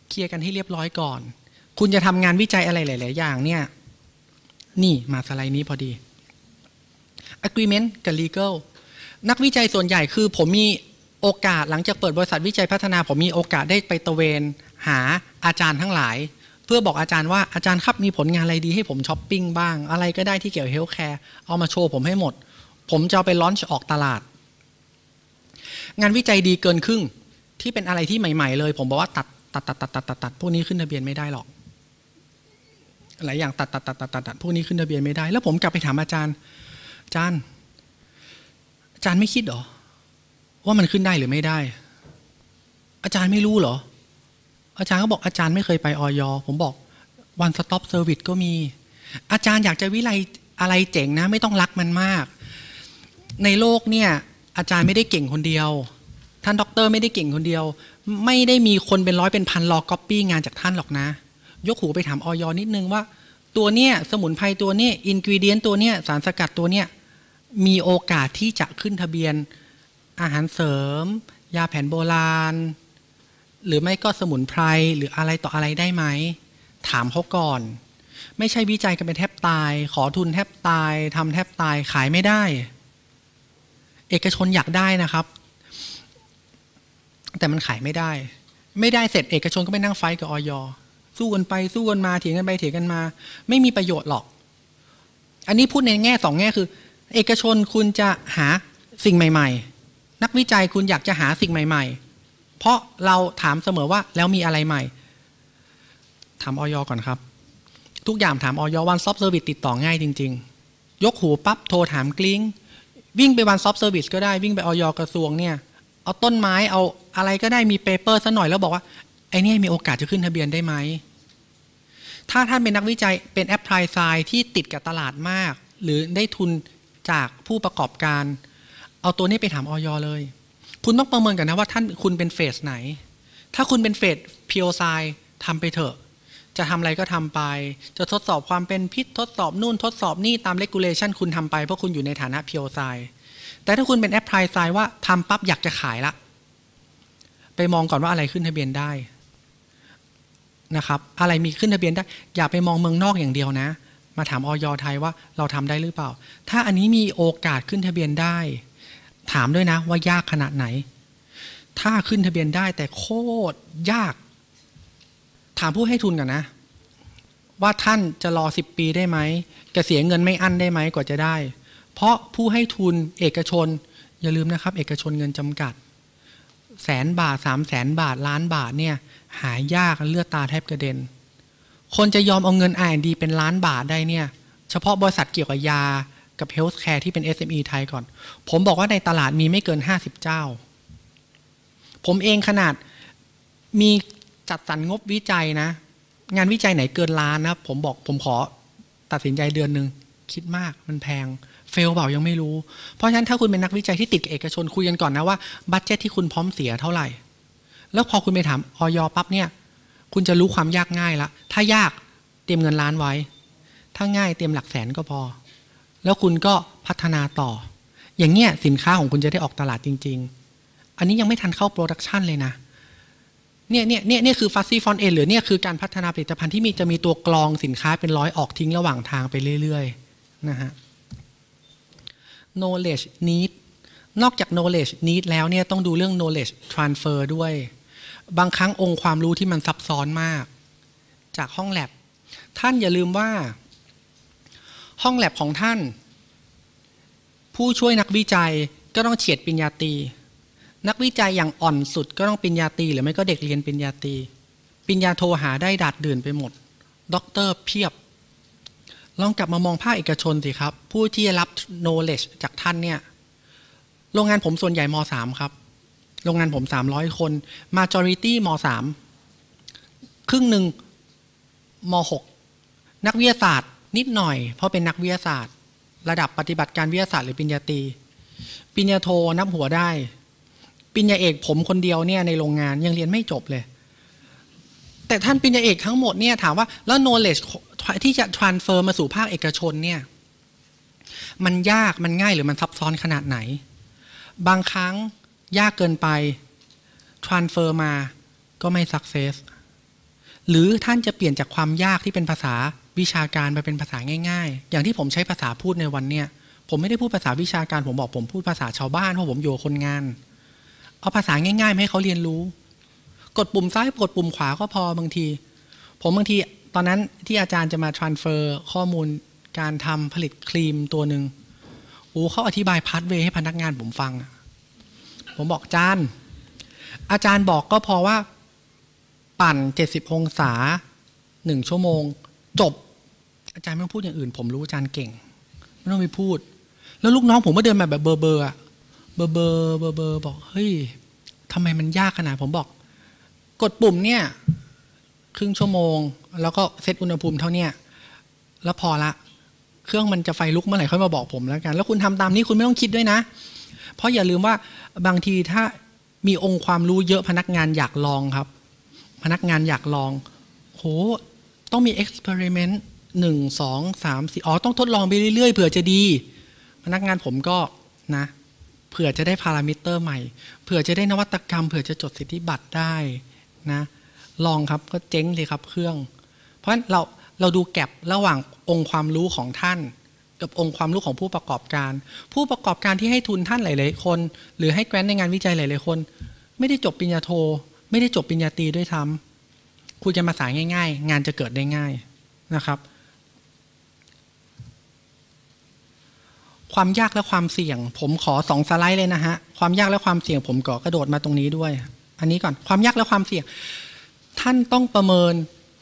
เคลียร์กันให้เรียบร้อยก่อน คุณจะทำงานวิจัยอะไรหลาย ๆ อย่างเนี่ย นี่มาสไลด์นี้พอดี agreement กับ legal นักวิจัยส่วนใหญ่คือผมมีโอกาสหลังจากเปิดบริษัทวิจัยพัฒนา ผมมีโอกาสได้ไปตระเวน หาอาจารย์ทั้งหลาย เพื่อบอกอาจารย์ว่าอาจารย์ครับมีผลงานอะไรดีให้ผมช้อปปิ้งบ้าง อะไรก็ได้ที่เกี่ยว healthcare เอามาโชว์ผมให้หมด ผมจะเอาไป launch ออกตลาด งานวิจัยดีเกินครึ่ง ที่เป็นอะไรที่ใหม่ ๆ เลย ผมบอกว่าตัดตัดตัดตัดตัดตัดตัดพวกนี้ขึ้นทะเบียนไม่ได้หรอกหลายอย่างตัดตัดตัดตัดตัดตัดพวกนี้ขึ้นทะเบียนไม่ได้ แล้วผมกลับไปถามอาจารย์อาจารย์อาจารย์ไม่คิดหรอ ว่ามันขึ้นได้หรือไม่ได้ อาจารย์ไม่รู้เหรอ อาจารย์ก็บอกอาจารย์ไม่เคยไปออยผมบอก one stop service ก็มี อาจารย์อยากจะวิไลอะไรเจ๋งนะ ไม่ต้องรักมันมาก ในโลกเนี่ย อาจารย์ไม่ได้เก่งคนเดียว ท่านด็อกเตอร์ไม่ได้เก่งคนเดียว ไม่ได้มีคนเป็นร้อยเป็นพันรอก๊อปปี้งานจากท่านหรอกนะ ยกหูไปถามอย. นิดนึงว่า ตัวเนี้ยสมุนไพรตัวเนี้ย ingredient ตัวเนี้ยสารสกัดตัวเนี้ยมีโอกาสที่จะขึ้นทะเบียนอาหารเสริม ยาแผนโบราณ หรือไม่ก็สมุนไพรหรืออะไรต่ออะไรได้ไหม ถามเขาก่อน ไม่ใช่วิจัยกันเป็นแทบตาย ขอทุนแทบตายทำแทบตายขายไม่ได้ เอกชนอยากได้นะครับ แต่มันขายไม่ได้ ไม่ได้เสร็จเอกชนก็ไปนั่ง fight กับอย.สู้กันไปสู้กันมาเถียงกันไปเถียงกันมา ไม่มีประโยชน์หรอก อันนี้พูดในแง่สองแง่คือ เอกชนคุณจะหาสิ่งใหม่ ๆ นักวิจัยคุณอยากจะหาสิ่งใหม่ ๆ เพราะเราถามเสมอว่าแล้วมีอะไรใหม่ ถามอย. ก่อนครับ ทุกอย่างถามอย. one stop service ติดต่อง่ายจริง ๆ ยกหูปั๊บโทรถามกริ๊ง วิ่งไป one stop service ก็ได้วิ่งไปอย.กระทรวงเนี่ย เอาต้นไม้เอาอะไรก็ได้มี paper ซะหน่อยแล้วบอกว่า ไอ้นี่มีโอกาสจะขึ้นทะเบียนได้ไหม ถ้าท่านเป็นนักวิจัยเป็น applied sci ที่ติดกับตลาดมาก หรือได้ทุนจากผู้ประกอบการ เอาตัวนี้ไปถามอย. เลย คุณต้องประเมินกันนะว่าท่านคุณเป็น phase ไหน ถ้าคุณเป็น phase pure sci ทำไปเถอะ จะทำอะไรก็ทำไป จะทดสอบความเป็นพิษทดสอบนู่นทดสอบนี่ตาม regulation คุณทำไป เพราะคุณอยู่ในฐานะ pure sci แต่ถ้าคุณเป็น applied sci ว่าทำปั๊บอยากจะขายละ ไปมองก่อนว่าอะไรขึ้นทะเบียนได้นะครับ อะไรมีขึ้นทะเบียนได้ อย่าไปมองเมืองนอกอย่างเดียวนะ มาถามอย. ไทยว่าเราทำได้หรือเปล่า ถ้าอันนี้มีโอกาสขึ้นทะเบียนได้ ถามด้วยนะว่ายากขนาดไหน ถ้าขึ้นทะเบียนได้แต่โคตรยาก ถามผู้ให้ทุนกันนะ ว่าท่านจะรอสิบปีได้ไหมจะเสียเงินไม่อั้นได้ไหมกว่าจะได้ เพราะผู้ให้ทุนเอกชน อย่าลืมนะครับ เอกชนเงินจำกัด แสนบาทสามแสนบาทล้านบาทเนี่ย หายากเลือดตาแทบกระเด็น คนจะยอมเอาเงิน R&D เป็นล้านบาทได้เนี่ย เฉพาะบริษัทเกี่ยวกับยากับ healthcare ที่เป็น SME ไทยก่อน ผมบอกว่าในตลาดมีไม่เกิน 50 เจ้า ผมเองขนาดมี จัดสรรงบวิจัยนะ งานวิจัยไหนเกินล้านนะ ผมบอกผมขอตัดสินใจเดือนหนึ่งคิดมากมันแพงเฟลเปล่ายังไม่รู้ เพราะฉะนั้นถ้าคุณเป็นนักวิจัยที่ติดเอกชนคุยกันก่อนนะว่าบัตเจตที่คุณพร้อมเสียเท่าไหร่ แล้วพอคุณไปถามออยปั๊บเนี่ย คุณจะรู้ความยากง่ายละ ถ้ายากเตรียมเงินล้านไว้ ถ้าง่ายเตรียมหลักแสนก็พอ แล้วคุณก็พัฒนาต่อ อย่างเงี้ยสินค้าของคุณจะได้ออกตลาดจริง ๆ อันนี้ยังไม่ทันเข้า production เลยนะ เนี่ยเนี่ยเนี่ยเนี่ยคือ fuzzy front end หรือเนี่ยคือการพัฒนาผลิตภัณฑ์ที่มีจะมีตัวกรองสินค้าเป็นร้อยออกทิ้งระหว่างทางไปเรื่อยๆนะฮะ knowledge need นอกจาก knowledge need แล้วเนี่ยต้องดูเรื่อง knowledge transfer ด้วย บางครั้งองค์ความรู้ที่มันซับซ้อนมาก จากห้องแลบท่านอย่าลืมว่า ห้องแลบของท่าน ผู้ช่วยนักวิจัยก็ต้องเฉียดปริญญาตรี นักวิจัยอย่างอ่อนสุดก็ต้องปริญญาตรีหรือไม่ก็เด็กเรียนปริญญาตรีปริญญาโทหาได้ดัดดื่นไปหมดด็อกเตอร์เพียบ ลองกลับมามองภาคเอกชนสิครับ ผู้ที่รับ knowledge จากท่านเนี่ย โรงงานผมส่วนใหญ่ม .3 ครับ โรงงานผม 300 คน majority ม .3 ครึ่งหนึ่งม .6 นักวิทยาศาสตร์นิดหน่อย เพราะเป็นนักวิทยาศาสตร์ ระดับปฏิบัติการวิทยาศาสตร์หรือปริญญาตรีปริญญาโทนับหัวได้ ปิญญาเอกผมคนเดียวเนี่ยในโรงงานยังเรียนไม่จบเลย แต่ท่านปิญญาเอกทั้งหมดเนี่ยถามว่าแล้ว knowledge ที่จะ transfer มาสู่ภาคเอกชนเนี่ยมันยากมันง่ายหรือมันซับซ้อนขนาดไหน บางครั้งยากเกินไป transfer มาก็ไม่ success หรือท่านจะเปลี่ยนจากความยากที่เป็นภาษาวิชาการไปเป็นภาษาง่าย ๆ อย่างที่ผมใช้ภาษาพูดในวันเนี้ยผมไม่ได้พูดภาษาวิชาการผมบอกผมพูดภาษาชาวบ้านเพราะผมอยู่คนงาน เอาภาษาง่ายๆให้เขาเรียนรู้ กดปุ่มซ้ายกดปุ่มขวาก็พอบางที ผมบางทีตอนนั้นที่อาจารย์จะมา transfer ข้อมูลการทำผลิตครีมตัวหนึ่งโอ้เขาอธิบาย pathway ให้พนักงานผมฟัง ผมบอกอาจารย์ อาจารย์บอกก็พอว่า ปั่น 70 องศาหนึ่งชั่วโมง จบ อาจารย์ไม่ต้องพูดอย่างอื่น ผมรู้อาจารย์เก่ง ไม่ต้องไปพูด แล้วลูกน้องผมก็เดินมาแบบเบอร์เบอร์อะ บอร์เบอร์เบอร์เบอร์บอกเฮ้ยทำไมมันยากขนาดผมบอก กดปุ่มเนี่ย ครึ่งชั่วโมง แล้วก็เซตอุณหภูมิเท่าเนี้ยแล้วพอละ เครื่องมันจะไฟลุกเมื่อไหร่ค่อยมาบอกผมแล้วกัน แล้วคุณทำตามนี้คุณไม่ต้องคิดด้วยนะ เพราะอย่าลืมว่าบางทีถ้ามีองค์ความรู้เยอะพนักงานอยากลองครับ พนักงานอยากลอง โห ต้องมี experiment หนึ่งสองสามสี่อ๋อ ต้องทดลองไปเรื่อยๆเผื่อจะดี พนักงานผมก็นะ เผื่อจะได้พารามิเตอร์ใหม่ เผื่อจะได้นวัตกรรม เผื่อจะจดสิทธิบัตรได้นะ ลองครับก็เจ๊งเลยครับเครื่อง เพราะฉะนั้นเราเราดูแก็บระหว่างองค์ความรู้ของท่าน กับองค์ความรู้ของผู้ประกอบการ ผู้ประกอบการที่ให้ทุนท่านหลายๆคน หรือให้แกรนในงานวิจัยหลายๆคน ไม่ได้จบปริญญาโท ไม่ได้จบปริญญาตรีด้วยซ้ำคุยกันภาษายง่าย ๆ งานจะเกิดได้ง่ายนะครับ ความยากและความเสี่ยง ผมขอสองสไลด์เลยนะฮะความยากและความเสี่ยง ผมก็กระโดดมาตรงนี้ด้วย อันนี้ก่อนความยากและความเสี่ยง ท่านต้องประเมิน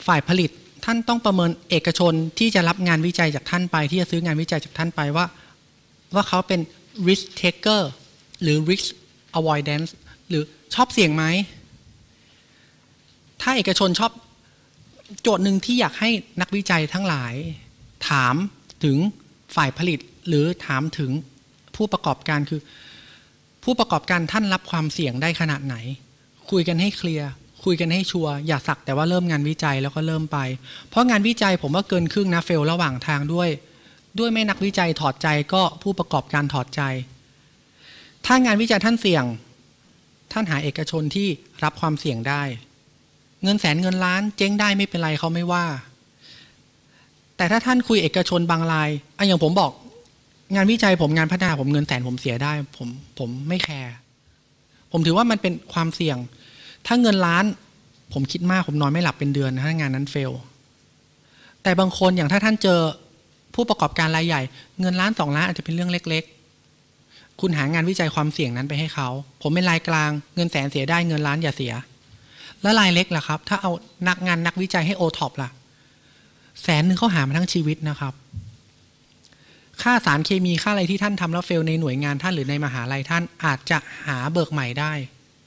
ฝ่ายผลิต ท่านต้องประเมินเอกชนที่จะรับงานวิจัยจากท่านไป ที่จะซื้องานวิจัยจากท่านไปว่า ว่าเขาเป็น risk taker หรือ risk avoidance หรือชอบเสี่ยงไหมถ้าเอกชนชอบโจทย์หนึ่งที่อยากให้นักวิจัยทั้งหลาย ถามถึงฝ่ายผลิต หรือถามถึงผู้ประกอบการคือ ผู้ประกอบการท่านรับความเสี่ยงได้ขนาดไหน คุยกันให้เคลียร์คุยกันให้ชัวร์อย่าสักแต่ว่าเริ่มงานวิจัยแล้วก็เริ่มไป เพราะงานวิจัยผมว่าเกินครึ่งนะเฟลระหว่างทางด้วย ด้วยไม่นักวิจัยถอดใจก็ผู้ประกอบการถอดใจ ถ้างานวิจัยท่านเสี่ยง ท่านหาเอกชนที่รับความเสี่ยงได้ เงินแสนเงินล้านเจ๊งได้ไม่เป็นไรเขาไม่ว่า แต่ถ้าท่านคุยเอกชนบางรายอะอย่างผมบอก งานวิจัยผมงานพัฒนาผมเงินแสนผมเสียได้ ผมผมไม่แคร์ผมถือว่ามันเป็นความเสี่ยง ถ้าเงินล้าน ผมคิดมากผมนอนไม่หลับเป็นเดือนถ้างานนั้นเฟล แต่บางคนอย่างถ้าท่านเจอผู้ประกอบการรายใหญ่ เงินล้านสองล้านอาจจะเป็นเรื่องเล็ก ๆ คุณหางานวิจัยความเสี่ยงนั้นไปให้เขา ผมเป็นรายกลาง เงินแสนเสียได้เงินล้านอย่าเสีย แล้วรายเล็กล่ะครับ ถ้าเอานักงานนักวิจัยให้โอท็อปล่ะ แสนหนึ่งเขาหามาทั้งชีวิตนะครับ ค่าสารเคมีค่าอะไรที่ท่านทำแล้วเฟลในหน่วยงานท่านหรือในมหาลัยท่านอาจจะหาเบิกใหม่ได้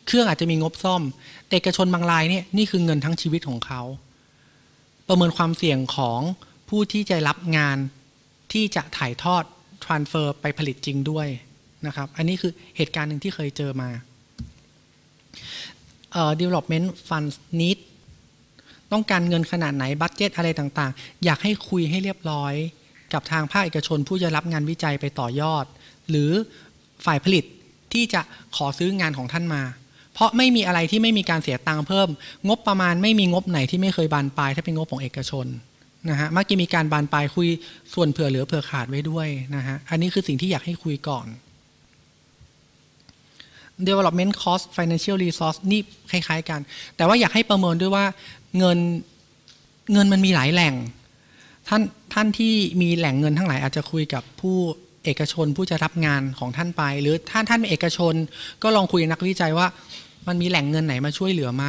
เครื่องอาจจะมีงบซ่อม แต่เอกชนบางรายเนี่ยนี่คือเงินทั้งชีวิตของเขา ประเมินความเสี่ยงของผู้ที่จะรับงานที่จะถ่ายทอด transfer ไปผลิตจริงด้วยนะครับ อันนี้คือเหตุการณ์หนึ่งที่เคยเจอมาเอ่อ development fund need ต้องการเงินขนาดไหนบัตเจตอะไรต่างๆ อยากให้คุยให้เรียบร้อย กับทางภาคเอกชนผู้จะรับงานวิจัยไปต่อยอด หรือฝ่ายผลิตที่จะขอซื้องานของท่านมา เพราะไม่มีอะไรที่ไม่มีการเสียตังค์เพิ่ม งบประมาณไม่มีงบไหนที่ไม่เคยบานปลายถ้าเป็นงบของเอกชนนะฮะมักจะมีการบานปลายคุยส่วนเผื่อเหลือเผื่อขาดไว้ด้วยนะฮะอันนี้คือสิ่งที่อยากให้คุยก่อน development cost financial resource นี่คล้าย ๆ กัน แต่ว่าอยากให้ประเมินด้วยว่าเงินเงินมันมีหลายแหล่ง ท่านท่านที่มีแหล่งเงินทั้งหลายอาจจะคุยกับผู้เอกชนผู้จะรับงานของท่านไป หรือท่านท่านเป็นเอกชน ก็ลองคุยกับนักวิจัยว่า มันมีแหล่งเงินไหนมาช่วยเหลือไหม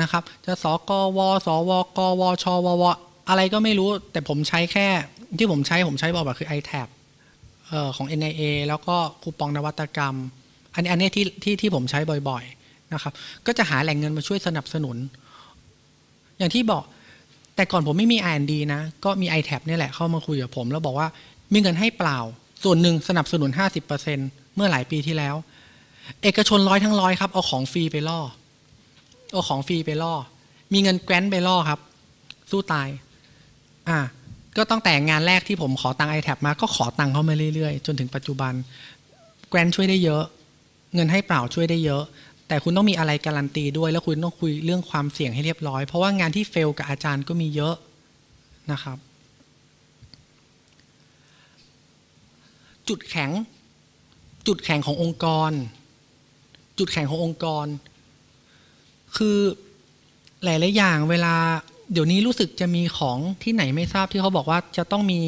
นะครับ จะสกวสวกวชววอะไรก็ไม่รู้ แต่ผมใช้แค่ ที่ผมใช้ผมใช้บอกแบบคือ iTab เอ่อของ NIA แล้วก็คูปองนวัตกรรม อันนี้อันนี้ที่ที่ที่ผมใช้บ่อยๆนะครับ ก็จะหาแหล่งเงินมาช่วยสนับสนุน อย่างที่บอก แต่ก่อนผมไม่มี R&D นะ ก็มี iTab นี่แหละเข้ามาคุยกับผม แล้วบอกว่ามีเงินให้เปล่า ส่วนหนึ่งสนับสนุน 50%เมื่อหลายปีที่แล้ว เอกชนร้อยทั้งร้อยครับ เอาของฟรีไปล่อ เอาของฟรีไปล่อ มีเงินแกรนไปล่อครับ สู้ตาย อ่า ก็ตั้งแต่งานแรกที่ผมขอตังค์ iTab มาก็ขอตังค์เขามาเรื่อยๆ จนถึงปัจจุบัน แกรนช่วยได้เยอะ เงินให้เปล่าช่วยได้เยอะ แต่คุณต้องมีอะไรการันตีด้วย แล้วคุณต้องคุยเรื่องความเสี่ยงให้เรียบร้อย เพราะว่างานที่เฟลกับอาจารย์ก็มีเยอะนะครับ จุดแข็ง จุดแข็งขององค์กร จุดแข็งขององค์กร คือหลายๆอย่างเวลาเดี๋ยวนี้รู้สึกจะมีของที่ไหนไม่ทราบที่เขาบอกว่าจะต้องมี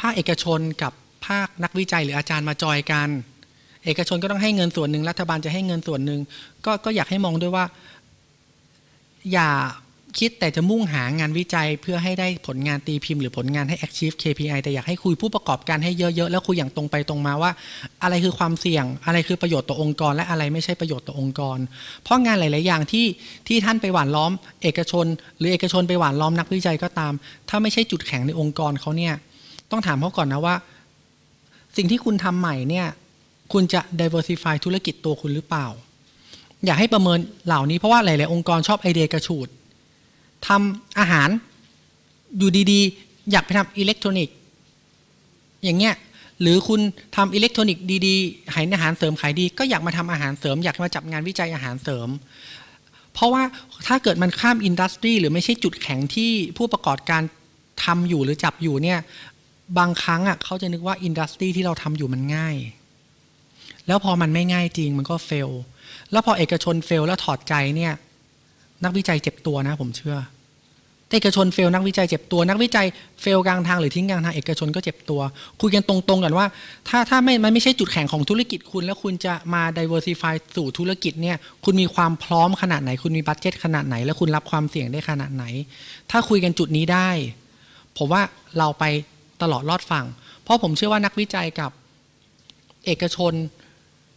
ภาคเอกชนกับภาคนักวิจัยหรืออาจารย์มาจอยกัน เอกชนก็ต้องให้เงินส่วนหนึ่งรัฐบาลจะให้เงินส่วนหนึ่งก็ก็อยากให้มองด้วยว่า อย่าคิดแต่จะมุ่งหางานวิจัยเพื่อให้ได้ผลงานตีพิมพ์หรือผลงานให้ achieve KPI แต่อยากให้คุยผู้ประกอบการให้เยอะๆ แล้วคุยอย่างตรงไปตรงมาว่า อะไรคือความเสี่ยง อะไรคือประโยชน์ต่อองค์กร และอะไรไม่ใช่ประโยชน์ต่อองค์กร เพราะงานหลาย ๆ อย่างที่ที่ท่านไปหว่านล้อม เอกชน หรือเอกชนไปหว่านล้อมนักวิจัยก็ตาม ถ้าไม่ใช่จุดแข็งในองค์กรเขาเนี่ยต้องถามเขาก่อนนะว่า สิ่งที่คุณทำใหม่เนี่ย คุณจะ diversify ธุรกิจตัวคุณหรือเปล่า อยากให้ประเมินเหล่านี้เพราะว่าหลาย ๆ องค์กรชอบไอเดียกระฉูดทำอาหารอยู่ดี ๆ อยากไปทำอิเล็กทรอนิกส์อย่างเงี้ยหรือคุณทำอิเล็กทรอนิกส์ดีๆเห็นอาหารเสริมขายดีก็อยากมาทำอาหารเสริม อยากมาจับงานวิจัยอาหารเสริม เพราะว่าถ้าเกิดมันข้าม industry หรือไม่ใช่จุดแข็งที่ผู้ประกอบการทำอยู่หรือจับอยู่เนี่ยบางครั้งอะเขาจะนึกว่า industry ที่เราทำอยู่มันง่าย แล้วพอมันไม่ง่ายจริงมันก็ fail แล้วพอเอกชน fail แล้วถอดใจเนี่ย นักวิจัยเจ็บตัวนะผมเชื่อเอกชน fail นักวิจัยเจ็บตัวนักวิจัย fail กลางทางหรือทิ้งกลางทางเอกชนก็เจ็บตัว คุยกันตรงๆกันว่า ถ้าถ้าไม่มันไม่ใช่จุดแข็งของธุรกิจคุณ แล้วคุณจะมา diversify สู่ธุรกิจเนี่ยคุณมีความพร้อมขนาดไหน คุณมี budget ขนาดไหน แล้วคุณรับความเสี่ยงได้ขนาดไหน ถ้าคุยกันจุดนี้ได้ ผมว่าเราไปตลอดรอดฝั่ง เพราะผมเชื่อว่านักวิจัยกับเอกชน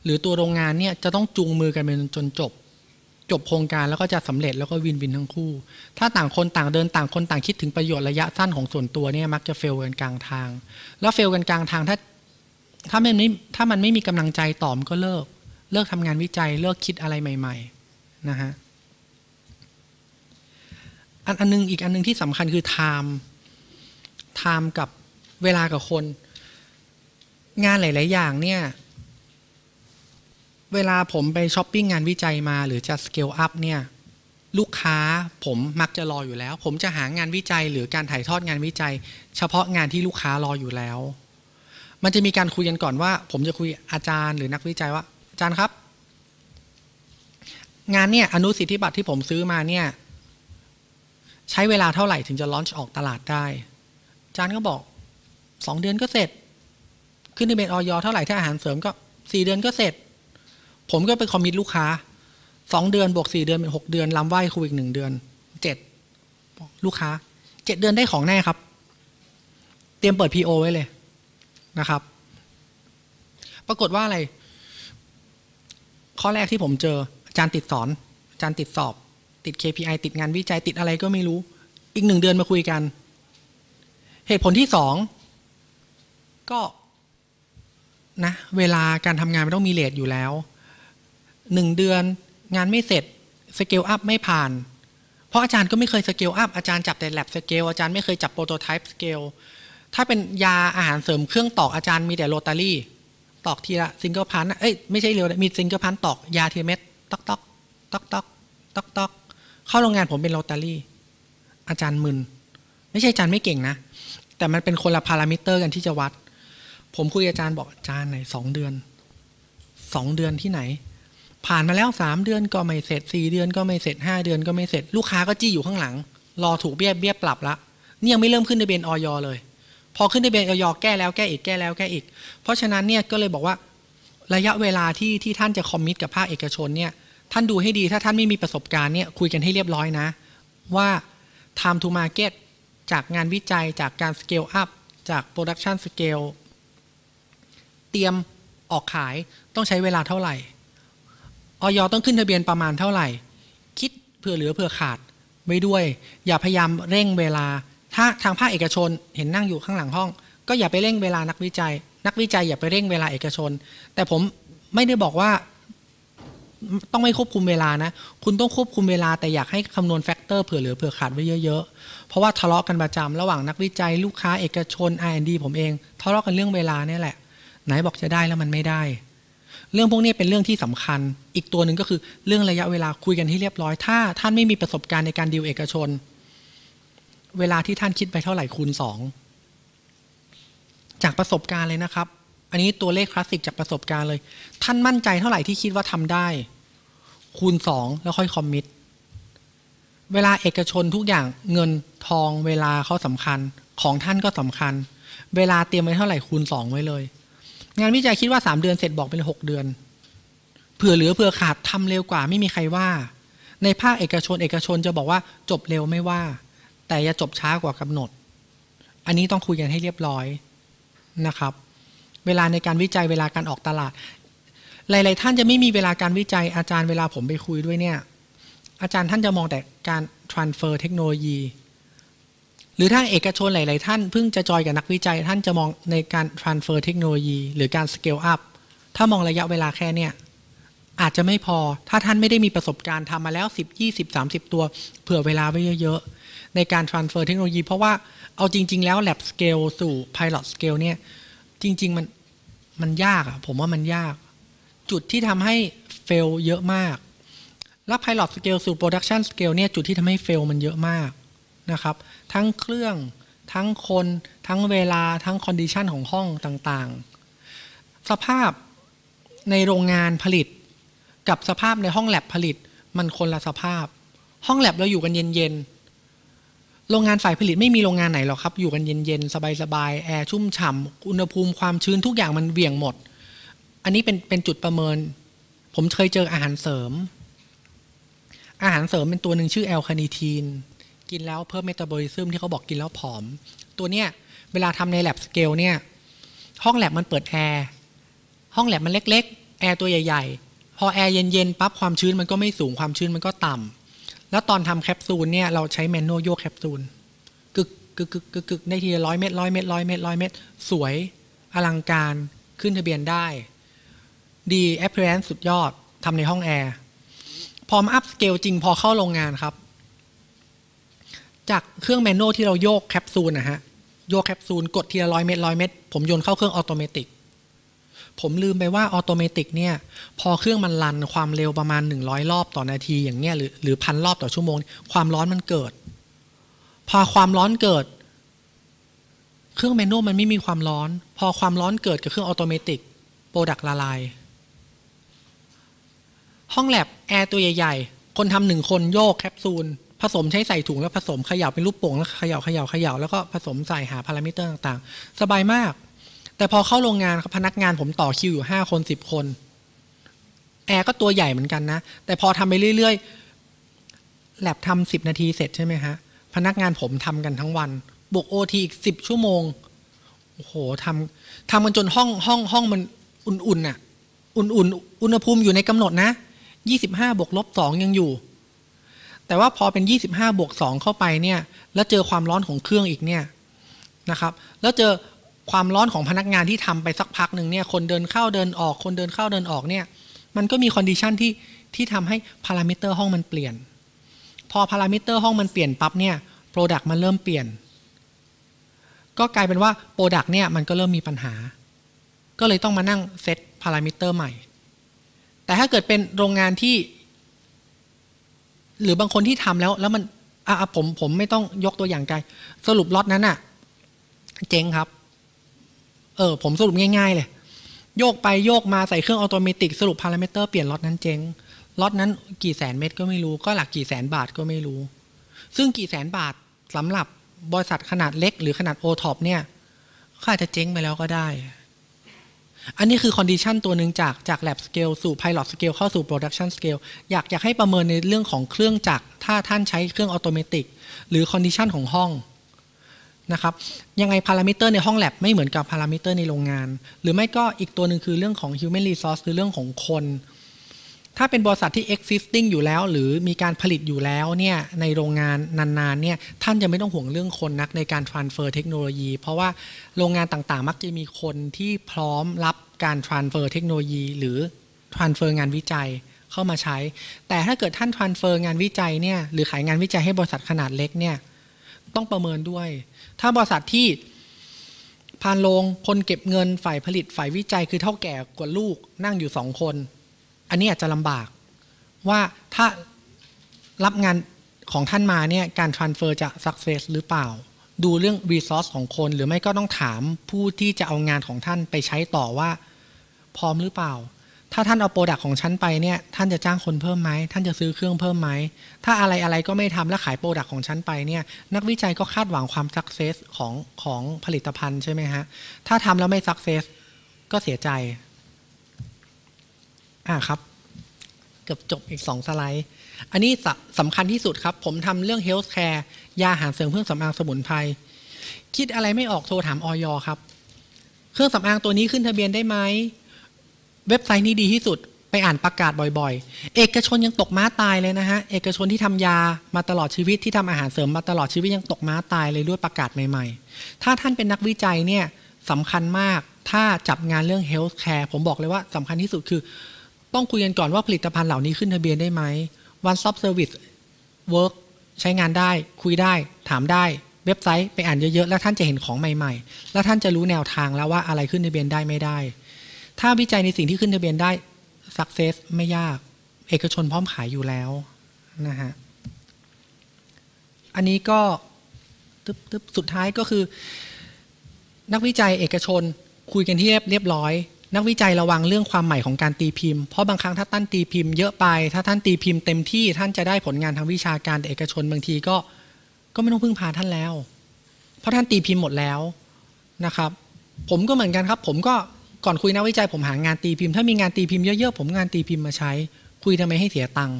หรือตัวโรงงานเนี่ยจะต้องจูงมือกันไปจนจบ จบโครงการแล้วก็จะสำเร็จแล้วก็วินวินทั้งคู่ ถ้าต่างคนต่างเดินต่างคนต่างคิดถึงประโยชน์ระยะสั้นของส่วนตัวเนี่ยมักจะเฟลกันกลางทาง แล้วเฟลกันกลางทางถ้าถ้ามันไม่ถ้ามันไม่มีกำลังใจต่อมก็เลิก เลิกทำงานวิจัยเลิกคิดอะไรใหม่ ๆ นะฮะอันอันนึงอีกอันนึงที่สำคัญคือ time time กับเวลากับคน งานหลาย ๆ อย่างเนี่ย เวลาผมไปช้อปปิ้งงานวิจัยมาหรือจะ scale up เนี่ยลูกค้าผมมักจะรออยู่แล้ว ผมจะหางานวิจัยหรือการถ่ายทอดงานวิจัย เฉพาะงานที่ลูกค้ารออยู่แล้ว มันจะมีการคุยกันก่อนว่า ผมจะคุยอาจารย์หรือนักวิจัยว่า อาจารย์ครับ งานเนี่ยอนุสิทธิบัตรที่ผมซื้อมาเนี่ยใช้เวลาเท่าไหร่ถึงจะล็อนช์ออกตลาดได้ อาจารย์ก็บอกสองเดือนก็เสร็จ ขึ้นในเป็นออยเท่าไหร่ถ้าอาหารเสริมก็สี่เดือนก็เสร็จ ผมก็ไปคอมมิตลูกค้าสองเดือนบวกสี่เดือนเป็นหกเดือนลำไหวครูอีกหนึ่งเดือนเจ็ดลูกค้าเจ็ดเดือนได้ของแน่ครับ เตรียมเปิด PO ไว้เลยนะครับ ปรากฏว่าอะไร ข้อแรกที่ผมเจออาจารย์ติดสอนอาจารย์ติดสอบ ติด KPI ติดงานวิจัยติดอะไรก็ไม่รู้ อีกหนึ่งเดือนมาคุยกัน เหตุผลที่สองก็นะเวลาการทำงานมันต้องมี late อยู่แล้ว หนึ่งเดือน งานไม่เสร็จ scale up ไม่ผ่าน เพราะอาจารย์ก็ไม่เคย scale up อาจารย์จับแต่ lab scale อาจารย์ไม่เคยจับ prototype scaleถ้าเป็นยาอาหารเสริมเครื่องตอกอาจารย์มีแต่โรตารี่ ตอกทีละ single punch เอ้ยไม่ใช่เร็วมี single punch ตอกยาทีเม็ดตอกตอกตอกตอกตอกตอกเข้าโรงงานผมเป็นโรตารี่ อาจารย์มึน ไม่ใช่อาจารย์ไม่เก่งนะ แต่มันเป็นคนละพารามิเตอร์กันที่จะวัด ผมคุยอาจารย์บอกอาจารย์ไหนสองเดือนสองเดือนที่ไหน ผ่านมาแล้วสามเดือนก็ไม่เสร็จสี่เดือนก็ไม่เสร็จห้าเดือนก็ไม่เสร็จ ลูกค้าก็จี้อยู่ข้างหลัง รอถูกเบี้ยเบี้ยปรับละนี่ยังไม่เริ่มขึ้นในเบนออยเลย พอขึ้นในเบนออยแก้แล้วแก้อีกแก้แล้วแก้อีก เพราะฉะนั้นเนี่ยก็เลยบอกว่าระยะเวลาที่ที่ท่านจะคอมมิตกับภาคเอกชนเนี่ยท่านดูให้ดีถ้าท่านไม่มีประสบการณ์เนี่ยคุยกันให้เรียบร้อยนะ ว่า time to market จากงานวิจัยจากการ scale up จาก production scale เตรียมออกขายต้องใช้เวลาเท่าไหร่ ออยต้องขึ้นทะเบียนประมาณเท่าไหร่ คิดเผื่อเหลือเผื่อขาดไว้ด้วย อย่าพยายามเร่งเวลา ถ้าทางภาคเอกชนเห็นนั่งอยู่ข้างหลังห้อง ก็อย่าไปเร่งเวลานักวิจัย นักวิจัยอย่าไปเร่งเวลาเอกชน แต่ผมไม่ได้บอกว่าต้องไม่ควบคุมเวลานะ คุณต้องควบคุมเวลาแต่อยากให้คำนวณแฟกเตอร์เผื่อเหลือเผื่อขาดไว้เยอะๆ เพราะว่าทะเลาะกันประจำระหว่างนักวิจัยลูกค้าเอกชน R&D ผมเอง ทะเลาะกันเรื่องเวลาเนี่ยแหละ ไหนบอกจะได้แล้วมันไม่ได้ เรื่องพวกนี้เป็นเรื่องที่สำคัญ อีกตัวหนึ่งก็คือเรื่องระยะเวลาคุยกันที่เรียบร้อย ถ้าท่านไม่มีประสบการณ์ในการดีลเอกชน เวลาที่ท่านคิดไปเท่าไหร่คูณสองจากประสบการณ์เลยนะครับ อันนี้ตัวเลขคลาสสิกจากประสบการณ์เลย ท่านมั่นใจเท่าไหร่ที่คิดว่าทำได้ คูณสองแล้วค่อยคอมมิตเวลาเอกชนทุกอย่างเงินทองเวลาเขาสำคัญของท่านก็สำคัญ เวลาเตรียมไว้เท่าไหร่คูณสองไว้เลย งานวิจัยคิดว่าสามเดือนเสร็จบอกเป็นหกเดือน เผื่อเหลือเผื่อขาดทำเร็วกว่าไม่มีใครว่า ในภาคเอกชนเอกชนจะบอกว่าจบเร็วไม่ว่า แต่อย่าจบช้ากว่ากำหนด อันนี้ต้องคุยกันให้เรียบร้อยนะครับ เวลาในการวิจัยเวลาการออกตลาด หลาย ๆ ท่านจะไม่มีเวลาการวิจัยอาจารย์เวลาผมไปคุยด้วยเนี่ย อาจารย์ท่านจะมองแต่การ transfer เทคโนโลยี หรือถ้าเอกชนหลาย ๆ ท่านเพิ่งจะจอยกับนักวิจัย ท่านจะมองในการ transfer เทคโนโลยี หรือการ scale up ถ้ามองระยะเวลาแค่เนี่ยอาจจะไม่พอ ถ้าท่านไม่ได้มีประสบการณ์ทำมาแล้ว 10 20 30 ตัว เผื่อเวลาไว้เยอะ ๆ ในการ transfer เทคโนโลยี เพราะว่าเอาจริง ๆ แล้ว lab scale สู่ pilot scale เนี่ย จริง ๆ มันมันยากอะผมว่ามันยาก จุดที่ทำให้ fail เยอะมาก แล้ว pilot scale สู่ production scale เนี่ย จุดที่ทำให้ fail มันเยอะมาก นะครับ ทั้งเครื่อง ทั้งคน ทั้งเวลา ทั้ง condition ของห้องต่างๆ สภาพในโรงงานผลิต กับสภาพในห้องแลบผลิต มันคนละสภาพ ห้องแลบเราอยู่กันเย็นๆ โรงงานฝ่ายผลิตไม่มีโรงงานไหนหรอกครับ อยู่กันเย็นๆ สบายๆ แอร์ชุ่มฉ่ำ อุณหภูมิความชื้นทุกอย่างมันเวี่ยงหมด อันนี้เป็นเป็นจุดประเมิน ผมเคยเจออาหารเสริมอาหารเสริมเป็นตัวหนึ่งชื่อ L-carnitine กินแล้วเพิ่ม metabolism ที่เขาบอกกินแล้วผอม ตัวเนี้ยเวลาทำใน lab scale เนี่ยห้องแลบมันเปิดแอร์ห้องแลบมันเล็ก ๆ แอร์ตัวใหญ่ ๆ พอแอร์เย็นๆปั๊บความชื้นมันก็ไม่สูงความชื้นมันก็ต่ำแล้วตอนทำแคปซูลเนี่ยเราใช้ manual โยกแคปซูลกึกกึกกึกกึกกึกได้ทีละร้อยเม็ดร้อยเม็ดร้อยเม็ดร้อยเม็ดสวยอลังการขึ้นทะเบียนได้ ดี stable สุดยอดทำในห้องแอร์ พอมา upscale จริงพอเข้าโรงงานครับ จากเครื่อง manual ที่เราโยกแคปซูลนะฮะโยกแคปซูลกดทีละร้อยเม็ดร้อยเม็ดผมโยนเข้าเครื่อง automatic ผมลืมไปว่า automatic เนี่ย พอเครื่องมัน run ความเร็วประมาณ 100 รอบต่อนาทีอย่างเงี้ยหรือหรือพันรอบต่อชั่วโมง ความร้อนมันเกิด พอความร้อนเกิด เครื่อง manual มันไม่มีความร้อน พอความร้อนเกิดกับเครื่อง automatic product ละลาย ห้องแลบแอร์ตัวใหญ่ ๆ คนทำหนึ่งคนโยกแคปซูล ผสมใช้ใส่ถุงแล้วผสมเขย่าเป็นรูปโป่งแล้วเขย่าเขย่าเขย่าแล้วก็ผสมใส่หาพารามิเตอร์ต่างๆ สบายมาก แต่พอเข้าโรงงานครับพนักงานผมต่อคิวอยู่ห้าคนสิบคน แอร์ก็ตัวใหญ่เหมือนกันนะ แต่พอทำไปเรื่อยๆแลบทำสิบนาทีเสร็จใช่ไหมฮะ พนักงานผมทำกันทั้งวัน บวกโอทีอีกสิบชั่วโมงโอ้โหทำทำกันจนห้องห้องห้องมันอุ่นๆน่ะ อุ่นๆ อุณหภูมิอยู่ในกำหนดนะยี่สิบห้าบวกลบสองยังอยู่ แต่ว่าพอเป็นยี่สิบห้าบวกสองเข้าไปเนี่ยแล้วเจอความร้อนของเครื่องอีกเนี่ยนะครับแล้วเจอความร้อนของพนักงานที่ทำไปสักพักหนึ่งเนี่ยคนเดินเข้าเดินออกคนเดินเข้าเดินออกเนี่ยมันก็มี condition ที่ที่ทำให้พารามิเตอร์ห้องมันเปลี่ยน พอพารามิเตอร์ห้องมันเปลี่ยนปั๊บเนี่ย product มันเริ่มเปลี่ยน ก็กลายเป็นว่า product เนี่ยมันก็เริ่มมีปัญหา ก็เลยต้องมานั่งเซตพารามิเตอร์ใหม่ แต่ถ้าเกิดเป็นโรงงานที่ หรือบางคนที่ทำแล้ว แล้วมันอะผมผมไม่ต้องยกตัวอย่างไกลสรุปล็อตนั้นอะเจ๊งครับ เออ ผมสรุปง่าย ๆ เลย โยกไปโยกมาใส่เครื่อง automatic สรุปพารามิเตอร์เปลี่ยนล็อตนั้นเจ๊งล็อตนั้นกี่แสนเม็ดก็ไม่รู้ ก็หลักกี่แสนบาทก็ไม่รู้ ซึ่งกี่แสนบาทสำหรับบริษัทขนาดเล็ก หรือขนาดโอท็อปเนี่ยก็อาจจะเจ๊งไปแล้วก็ได้ อันนี้คือ condition ตัวหนึ่งจากจาก lab scale สู่ pilot scale เข้าสู่ production scale อยากอยากให้ประเมินในเรื่องของเครื่องจักร ถ้าท่านใช้เครื่อง automatic หรือ condition ของห้องนะครับ ยังไงพารามิเตอร์ในห้อง lab ไม่เหมือนกับพารามิเตอร์ในโรงงาน หรือไม่ก็อีกตัวหนึ่งคือเรื่องของ human resource คือเรื่องของคน ถ้าเป็นบริษัทที่ existing อยู่แล้ว หรือมีการผลิตอยู่แล้วเนี่ยในโรงงานนานๆเนี่ยท่านจะไม่ต้องห่วงเรื่องคนนักในการ transfer เทคโนโลยี เพราะว่าโรงงานต่างๆ มักจะมีคนที่พร้อมรับการ transfer เทคโนโลยี หรือ transfer งานวิจัยเข้ามาใช้ แต่ถ้าเกิดท่าน transfer งานวิจัยเนี่ยหรือขายงานวิจัยให้บริษัทขนาดเล็กเนี่ยต้องประเมินด้วย ถ้าบริษัทที่พานโรงคนเก็บเงินฝ่ายผลิตฝ่ายวิจัยคือเท่าแก่กว่าลูกนั่งอยู่สองคน อันนี้อาจจะลำบากว่าถ้ารับงานของท่านมาเนี่ยการ transfer จะ success หรือเปล่า ดูเรื่อง resource ของคน หรือไม่ก็ต้องถามผู้ที่จะเอางานของท่านไปใช้ต่อว่า พร้อมหรือเปล่า ถ้าท่านเอาโปรดักของฉันไปเนี่ยท่านจะจ้างคนเพิ่มไหมท่านจะซื้อเครื่องเพิ่มไหมถ้าอะไรอะไรก็ไม่ทำแล้วขายโปรดักของฉันไปเนี่ยนักวิจัยก็คาดหวังความ success ของของผลิตภัณฑ์ใช่ไหมฮะถ้าทำแล้วไม่ success ก็เสียใจ อ่าครับ เกือบจบอีก 2 สไลด์ อันนี้สสำคัญที่สุดครับ ผมทำเรื่อง health care ยาอาหารเสริมเครื่องสำอางสมุนไพรคิดอะไรไม่ออกโทรถามออยครับ เครื่องสำอางตัวนี้ขึ้นทะเบียนได้ไหม เว็บไซต์นี้ดีที่สุดไปอ่านประกาศบ่อยๆ เอกชนยังตกม้าตายเลยนะฮะ เอกชนที่ทำยามาตลอดชีวิตที่ทำอาหารเสริมมาตลอดชีวิตยังตกม้าตายเลยด้วยประกาศใหม่ๆ ถ้าท่านเป็นนักวิจัยเนี่ยสำคัญมาก ถ้าจับงานเรื่อง health care ผมบอกเลยว่าสำคัญที่สุดคือ ต้องคุยกันก่อนว่าผลิตภัณฑ์เหล่านี้ขึ้นทะเบียนได้ไหม one stop service work ใช้งานได้คุยได้ถามได้เว็บไซต์ไปอ่านเยอะๆ แล้วท่านจะเห็นของใหม่ๆ แล้วท่านจะรู้แนวทางแล้วว่าอะไรขึ้นทะเบียนได้ไม่ได้ ถ้าวิจัยในสิ่งที่ขึ้นทะเบียนได้ success ไม่ยาก เอกชนพร้อมขายอยู่แล้วนะฮะ อันนี้ก็ตึ๊บตึ๊บสุดท้ายก็คือ นักวิจัยเอกชนคุยกันที่เรียบร้อย นักวิจัยระวังเรื่องความใหม่ของการตีพิมพ์ เพราะบางครั้งถ้าท่านตีพิมพ์เยอะไป ถ้าท่านตีพิมพ์เต็มที่ท่านจะได้ผลงานทางวิชาการแต่เอกชนบางทีก็ก็ไม่ต้องพึ่งพาท่านแล้ว เพราะท่านตีพิมพ์หมดแล้วนะครับ ผมก็เหมือนกันครับ ผมก็ก่อนคุยนักวิจัยผมหางานตีพิมพ์ ถ้ามีงานตีพิมพ์เยอะๆผมงานตีพิมพ์มาใช้ คุยทำไมให้เสียตังค์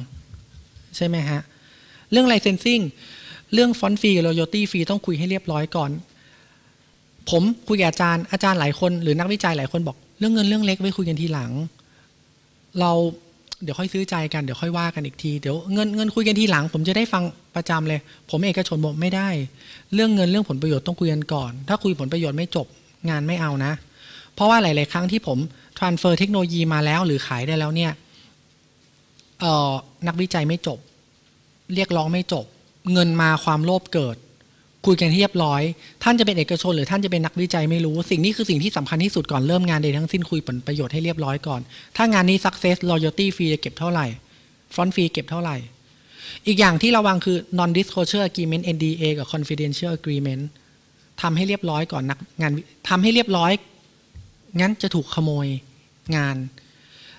ใช่ไหมฮะเรื่อง licensing เรื่องฟอนต์ฟรีกับ royalty ฟรีต้องคุยให้เรียบร้อยก่อน ผมคุยกับอาจารย์อาจารย์หลายคน หรือนักวิจัยหลายคนบอก เรื่องเงินเรื่องเล็กไว้คุยกันทีหลัง เราเดี๋ยวค่อยซื้อใจกันเดี๋ยวค่อยว่ากันอีกทีเดี๋ยวเงินเงินคุยกันทีหลัง ผมจะได้ฟังประจำเลย ผมเอกชนบอกไม่ได้ เรื่องเงินเรื่องผลประโยชน์ต้องคุยกันก่อน ถ้าคุยผลประโยชน์ไม่จบงานไม่เอานะ เพราะว่าหลาย ๆ ครั้งที่ผม transfer เทคโนโลยีมาแล้วหรือขายได้แล้วเนี่ยเออนักวิจัยไม่จบ เรียกร้องไม่จบ เงินมาความโลภเกิด คุยกันที่เรียบร้อย ท่านจะเป็นเอกชน หรือท่านจะเป็นนักวิจัยไม่รู้ สิ่งนี้คือสิ่งที่สำคัญที่สุดก่อนเริ่มงานใดทั้งสิ้นคุยผลประโยชน์ให้เรียบร้อยก่อน ถ้างานนี้ success loyalty fee จะเก็บเท่าไหร่ front fee เก็บเท่าไหร่ อีกอย่างที่ระวังคือ non disclosure agreement NDA กับ confidential agreement ทำให้เรียบร้อยก่อนนักงานทำให้เรียบร้อย งั้นจะถูกขโมยงาน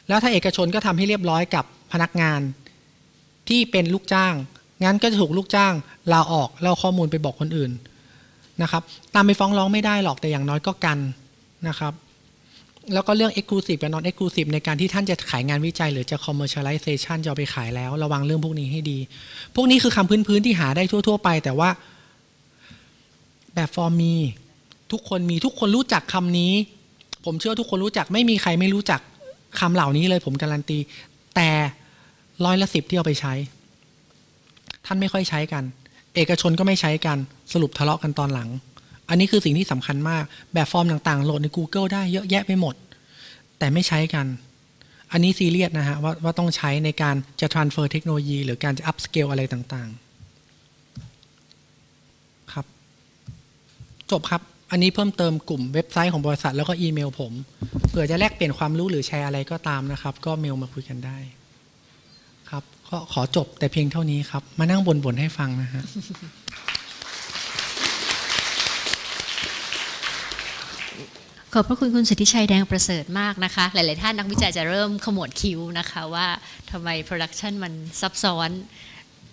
แล้วถ้าเอกชนก็ทำให้เรียบร้อยกับพนักงานที่เป็นลูกจ้าง งั้นก็จะถูกลูกจ้างลาออกเล่าข้อมูลไปบอกคนอื่นนะครับ ตามไปฟ้องร้องไม่ได้หรอกแต่อย่างน้อยก็กันนะครับ แล้วก็เรื่อง exclusive กับ non exclusive ในการที่ท่านจะขายงานวิจัย หรือจะ commercialization จะไปขายแล้ว ระวังเรื่องพวกนี้ให้ดี พวกนี้คือคำพื้นๆที่หาได้ทั่ว ๆ ไป แต่ว่า แบบฟอร์มมีทุกคนมีทุกคนรู้จักคำนี้ ผมเชื่อทุกคนรู้จักไม่มีใครไม่รู้จักคำเหล่านี้เลยผมการันตี แต่ร้อยละสิบที่เอาไปใช้ ท่านไม่ค่อยใช้กัน เอกชนก็ไม่ใช้กัน สรุปทะเลาะกันตอนหลัง อันนี้คือสิ่งที่สำคัญมาก แบบฟอร์มต่างๆ โหลดใน Google ได้เยอะแยะไปหมด แต่ไม่ใช้กัน อันนี้ซีเรียสนะฮะว่าว่าต้องใช้ในการจะ transfer เทคโนโลยี หรือการจะ upscale อะไรต่างๆ ครับ จบครับอันนี้เพิ่มเติมกลุ่มเว็บไซต์ของบริษัทแล้วก็อีเมลผม เผื่อจะแลกเปลี่ยนความรู้หรือแชร์อะไรก็ตามนะครับ ก็เมลมาคุยกันได้ ก็ขอจบแต่เพียงเท่านี้ครับ มานั่งบ่นๆให้ฟังนะฮะขอบพระคุณคุณสุทธิชัยแดงประเสริฐมากนะคะ หลาย ๆ ท่านนักวิจัยจะเริ่มขมวดคิ้วนะคะว่าทำไมโปรดักชันมันซับซ้อน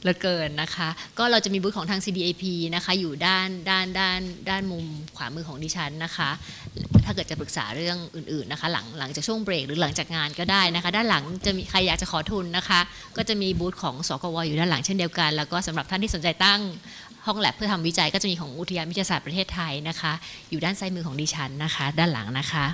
เหลือเกินนะคะ ก็เราจะมีบูธของทาง CDAP นะคะ อยู่ด้านด้านด้านด้านมุมขวามือของดิฉันนะคะ ถ้าเกิดจะปรึกษาเรื่องอื่นๆนะคะ หลังหลังจากช่วงเบรกหรือหลังจากงานก็ได้นะคะ ด้านหลังจะมีใครอยากจะขอทุนนะคะ ก็จะมีบูธของสกวอยู่ด้านหลังเช่นเดียวกัน แล้วก็สำหรับท่านที่สนใจตั้งห้องแลบเพื่อทำวิจัยก็จะมีของอุทยานวิทยาศาสตร์ประเทศไทยนะคะ อยู่ด้านซ้ายมือของดิฉันนะคะ ด้านหลังนะคะ